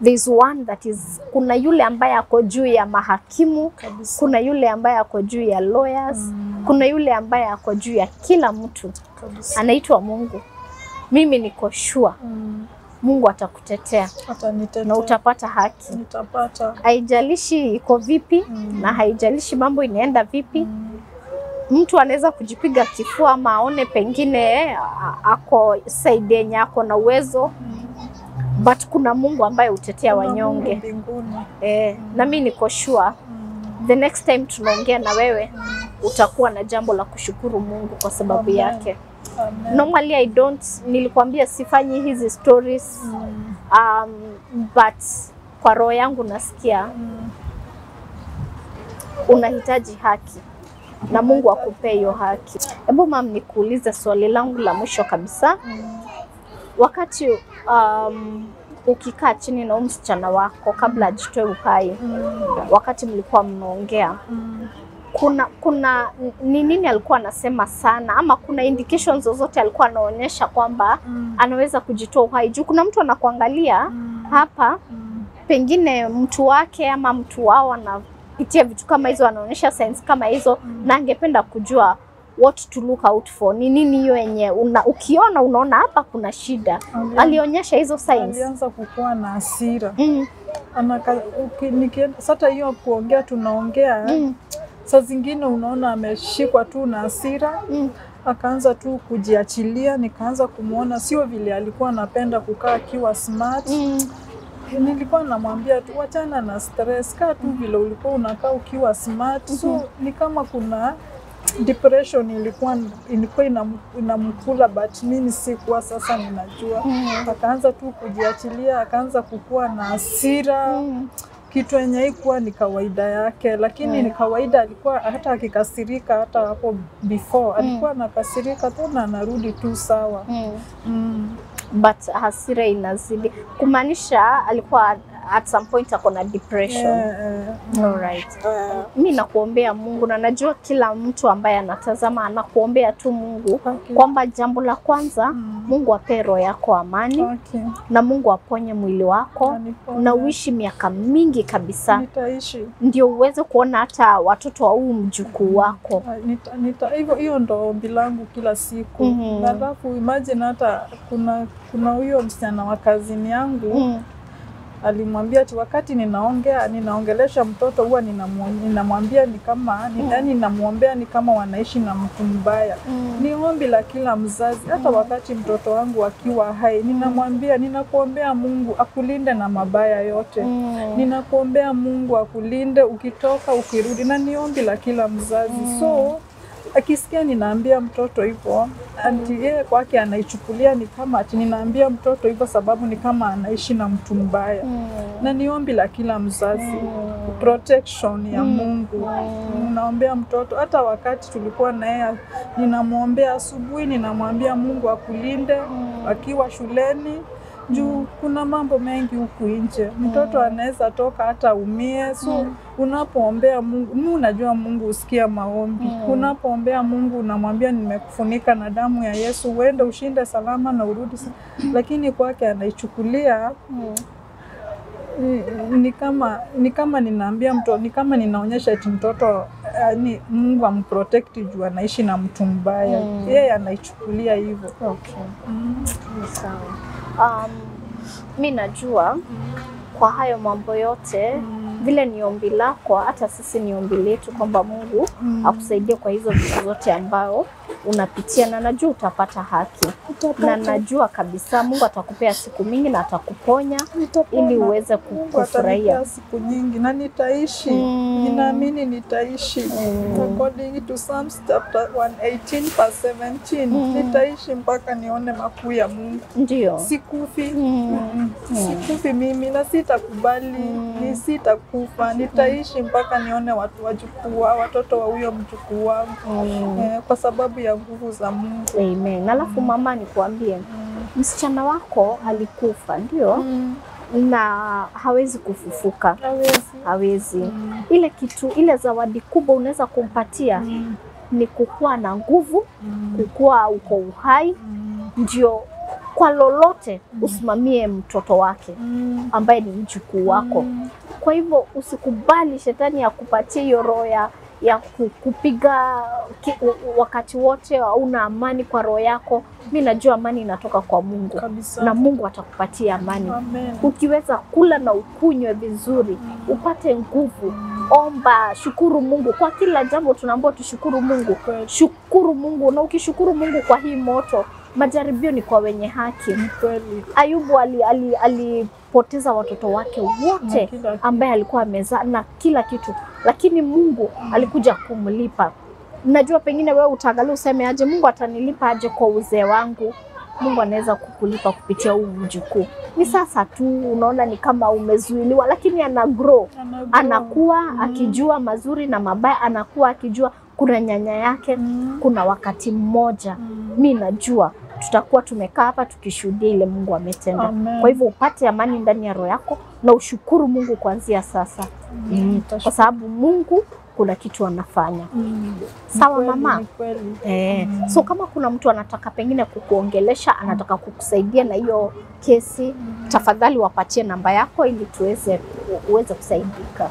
there's one that is kuna yule ambaye ako juu ya mahakimu Kabisa. kuna yule ambaye ako juu ya lawyers mm. kuna yule ambaye ako juu ya kila mtu kabisa. anaitwa Mungu mimi niko sure Mm. Mungu atakutetea na utapata haki nitapata. haijalishi iko vipi mm. na haijalishi mambo inaenda vipi mtu anaweza kujipiga kifua ama aone pengine ako saidi yenye ako na uwezo but kuna Mungu ambaye hutetea wanyonge mbinguni. mm. na mi niko sure mm. the next time tunaongea na wewe utakuwa na jambo la kushukuru Mungu kwa sababu Amen. yake. Amen. Normally I don't, nilikwambia sifanyi hizi stories Mm. um, but kwa roho yangu nasikia Mm. unahitaji haki na Mungu akupe hiyo haki. Hebu mam, nikuulize swali langu la mwisho kabisa. Wakati um, ukikaa chini na msichana wako kabla ajitoe uhai, Mm. wakati mlikuwa mnaongea, Mm. kuna kuna ni nini alikuwa anasema sana, ama kuna indications zozote alikuwa anaonyesha kwamba Mm. anaweza kujitoa uhai? Juu kuna mtu anakuangalia Mm. hapa Mm. pengine mtu wake ama mtu wao anapitia vitu kama hizo, anaonyesha signs kama hizo Mm. na angependa kujua what to look out for, ni nini hiyo yenye una, ukiona unaona hapa kuna shida. Ali- Alionyesha hizo signs. alianza kukuwa na hasira. Mm, Anaka, uki, nikienda, sasa hiyo kuongea tunaongea mm, saa zingine unaona ameshikwa tu na hasira mm, akaanza tu kujiachilia, nikaanza kumwona sio vile alikuwa anapenda kukaa akiwa smart. mm, Nilikuwa namwambia tu wachana na stress, kaa tu vile ulikuwa unakaa ukiwa smart. So ni kama kuna depression ilikuwa ilikuwa inamkula ina but mimi sikuwa sasa ninajua. mm, Akaanza tu kujiachilia, akaanza kukuwa na hasira mm. kitu yenye haikuwa ni kawaida yake, lakini Mm. ni kawaida. Alikuwa hata akikasirika, hata hapo before alikuwa anakasirika tena anarudi tu sawa. Mm. Mm. But hasira inazidi kumaanisha alikuwa at some point ako na depression. Yeah. All right. Yeah. Mimi nakuombea Mungu na najua kila mtu ambaye anatazama anakuombea tu Mungu okay. kwamba jambo la kwanza Mm. Mungu apee roho yako amani Okay. na Mungu aponye mwili wako Anipone. na uishi miaka mingi kabisa, Nitaishi. ndio uweze kuona hata watoto wa huu mjukuu wako. Nita- nita- hivyo hiyo ndo ombi langu kila siku. mm Na Alafu imagine hata kuna kuna huyo msichana wa kazini yangu Mm, alimwambia ati wakati ninaongea ninaongelesha mtoto huwa ninamwambia ni kama ni, yani ninamwombea ni kama wanaishi na mtu mbaya. Ni ombi la kila mzazi, hata wakati mtoto wangu akiwa hai ninamwambia, ninakuombea Mungu akulinde na mabaya yote. Ninakuombea Mungu akulinde ukitoka ukirudi, na ni ombi la kila mzazi. So akisikia ninaambia mtoto hivyo, anti yeye kwake anaichukulia ni kama ati ninaambia mtoto hivyo sababu ni kama anaishi na mtu mbaya, mm. na ni ombi la kila mzazi mm. protection ya mm. Mungu. mm. Ninaombea mtoto hata wakati tulikuwa na yeye, ninamwombea asubuhi, ninamwambia Mungu akulinde akiwa shuleni juu kuna mambo mengi huku nje, mtoto anaweza toka hata umie. So mm. unapoombea Mungu, mi unajua Mungu husikia maombi. mm. Unapoombea Mungu unamwambia nimekufunika na damu ya Yesu, uende ushinde salama na urudi mm. lakini kwake anaichukulia ni, ni kama ni kama ninaambia mtoto, ni kama ninaonyesha eti mtoto yani Mungu amprotekti juu anaishi na mtu mbaya. Yeye anaichukulia hivyo. Okay. Mm. sawa. Um, mi najua mm. kwa hayo mambo yote mm. vile ni ombi lako, hata sisi ni ombi letu kwamba Mungu mm. akusaidie kwa hizo vitu zote ambao unapitia, na najua utapata haki, na najua kabisa Mungu atakupea siku mingi na atakuponya ili uweze kufurahia. siku nyingi na nitaishi. Mm. Ninaamini nitaishi. mm. According to Psalms chapter 118 verse 17, mm. nitaishi mpaka nione makuu ya Mungu. Ndio. Sikufi. Mm. Mm. Sikufi mimi na sitakubali, mm. ni sitakufa. Nitaishi mpaka nione watu wajukuu watoto wa huyo mjukuu wangu Mm. eh, kwa sababu ya nguvu za Mungu. Amen. Alafu mama, nikuambie msichana wako alikufa, ndio, mm na hawezi kufufuka, Hawezi. hawezi. Mm. Ile kitu, ile zawadi kubwa unaweza kumpatia mm. ni kukuwa na nguvu, mm. kukuwa uko uhai, mm. ndio kwa lolote mm. usimamie mtoto wake Mm. ambaye ni mjukuu wako. mm. Kwa hivyo usikubali shetani akupatie hiyo roho ya ya kupiga wakati wote hauna amani kwa roho yako. Mi najua amani inatoka kwa Mungu Kabisa. na Mungu atakupatia amani. Amen. Ukiweza kula na ukunywe vizuri, mm. upate nguvu, omba, shukuru Mungu kwa kila jambo. Tunaambiwa tushukuru Mungu, shukuru Mungu, na ukishukuru Mungu kwa hii moto, majaribio ni kwa wenye haki. Kweli. Ayubu alipoteza ali, ali watoto wake wote ambaye alikuwa amezaa na kila kitu, lakini Mungu alikuja kumlipa. Najua pengine wewe utaangalia useme aje, Mungu atanilipa aje kwa uzee wangu? Mungu anaweza kukulipa kupitia huu mjukuu. Ni sasa tu unaona ni kama umezuiliwa, lakini ana grow, anakuwa akijua mazuri na mabaya, anakuwa akijua kuna nyanya yake, Mm. kuna wakati mmoja Mm. mi najua tutakuwa tumekaa hapa tukishuhudia ile Mungu ametenda. Amen. Kwa hivyo upate amani ndani ya roho yako na ushukuru Mungu kuanzia sasa mm. Mm. kwa sababu Mungu kuna kitu anafanya. Mm. Sawa mkweli, mama? mkweli. Eh. Mm. so kama kuna mtu anataka pengine kukuongelesha, anataka kukusaidia na hiyo kesi, mm. tafadhali wapatie namba yako ili tuweze uweze kusaidika.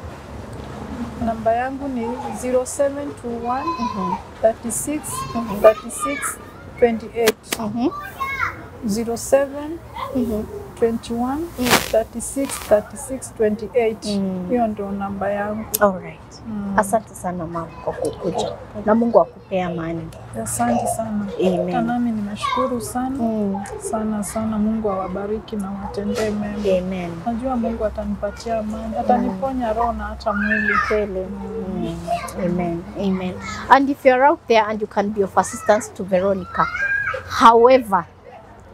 Namba yangu ni 0721 mm -hmm. 36 36 28 mm -hmm. 07 Mhm. 21 36 36 28 Mm. hiyo ndio namba yangu. Alright. Mm. Asante sana mama kwa kukuja na Mungu akupe amani. Asante sana. Amen. Na nami ninashukuru sana Mm. sana sana. Mungu awabariki na watendee mema. Amen. Najua Mungu atanipatia amani, ataniponya roho na hata mwili. Kweli. Mm. Amen. Amen. And if you are out there and you can be of assistance to Veronica, however,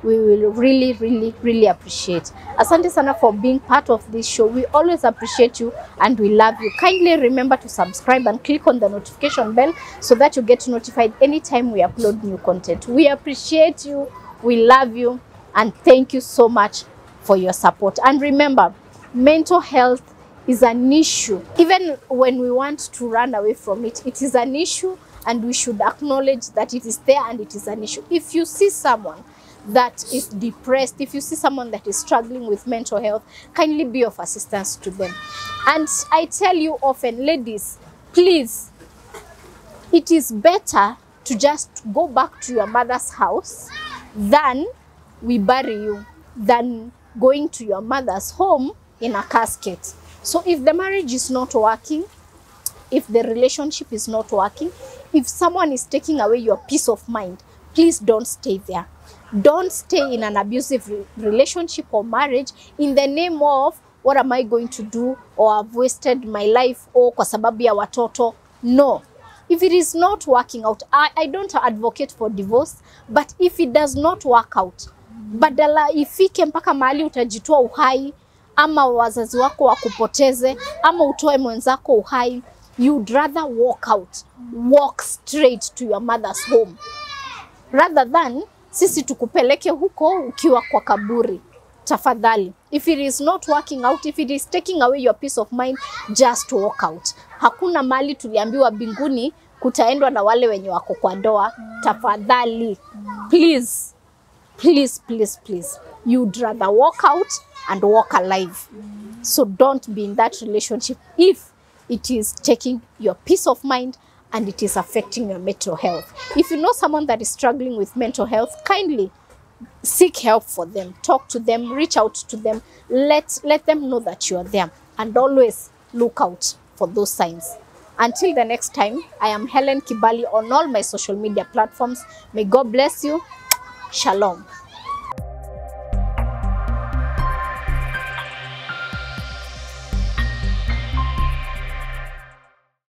we will really, really, really appreciate. Asante sana for being part of this show. We always appreciate you and we love you. Kindly remember to subscribe and click on the notification bell so that you get notified anytime we upload new content. We appreciate you, we love you, and thank you so much for your support. And remember, mental health is an issue. Even when we want to run away from it, it is an issue and we should acknowledge that it is there and it is an issue. If you see someone that is depressed, if you see someone that is struggling with mental health, kindly be of assistance to them. And I tell you often, ladies, please, it is better to just go back to your mother's house than we bury you, than going to your mother's home in a casket. So if the marriage is not working, if the relationship is not working, if someone is taking away your peace of mind, please don't stay there. Don't stay in an abusive re- relationship or marriage in the name of what am I going to do or I've wasted my life or kwa sababu ya watoto. No. If it is not working out, I, I don't advocate for divorce, but if it does not work out, badala ifike mpaka mahali utajitoa uhai ama wazazi wako wakupoteze ama utoe mwenzako uhai, you'd rather walk out, walk straight to your mother's home rather than sisi tukupeleke huko ukiwa kwa kaburi. Tafadhali, if it is not working out, if it is taking away your peace of mind, just walk out. Hakuna mali tuliambiwa binguni kutaendwa na wale wenye wako kwa ndoa. Tafadhali, please, please, please, please, you'd rather walk out and walk alive. So don't be in that relationship if it is taking your peace of mind and it is affecting your mental health. If you know someone that is struggling with mental health, kindly seek help for them. Talk to them, reach out to them, let, let them know that you are there, and always look out for those signs. Until the next time, I am Helen Kibali on all my social media platforms. May God bless you. Shalom.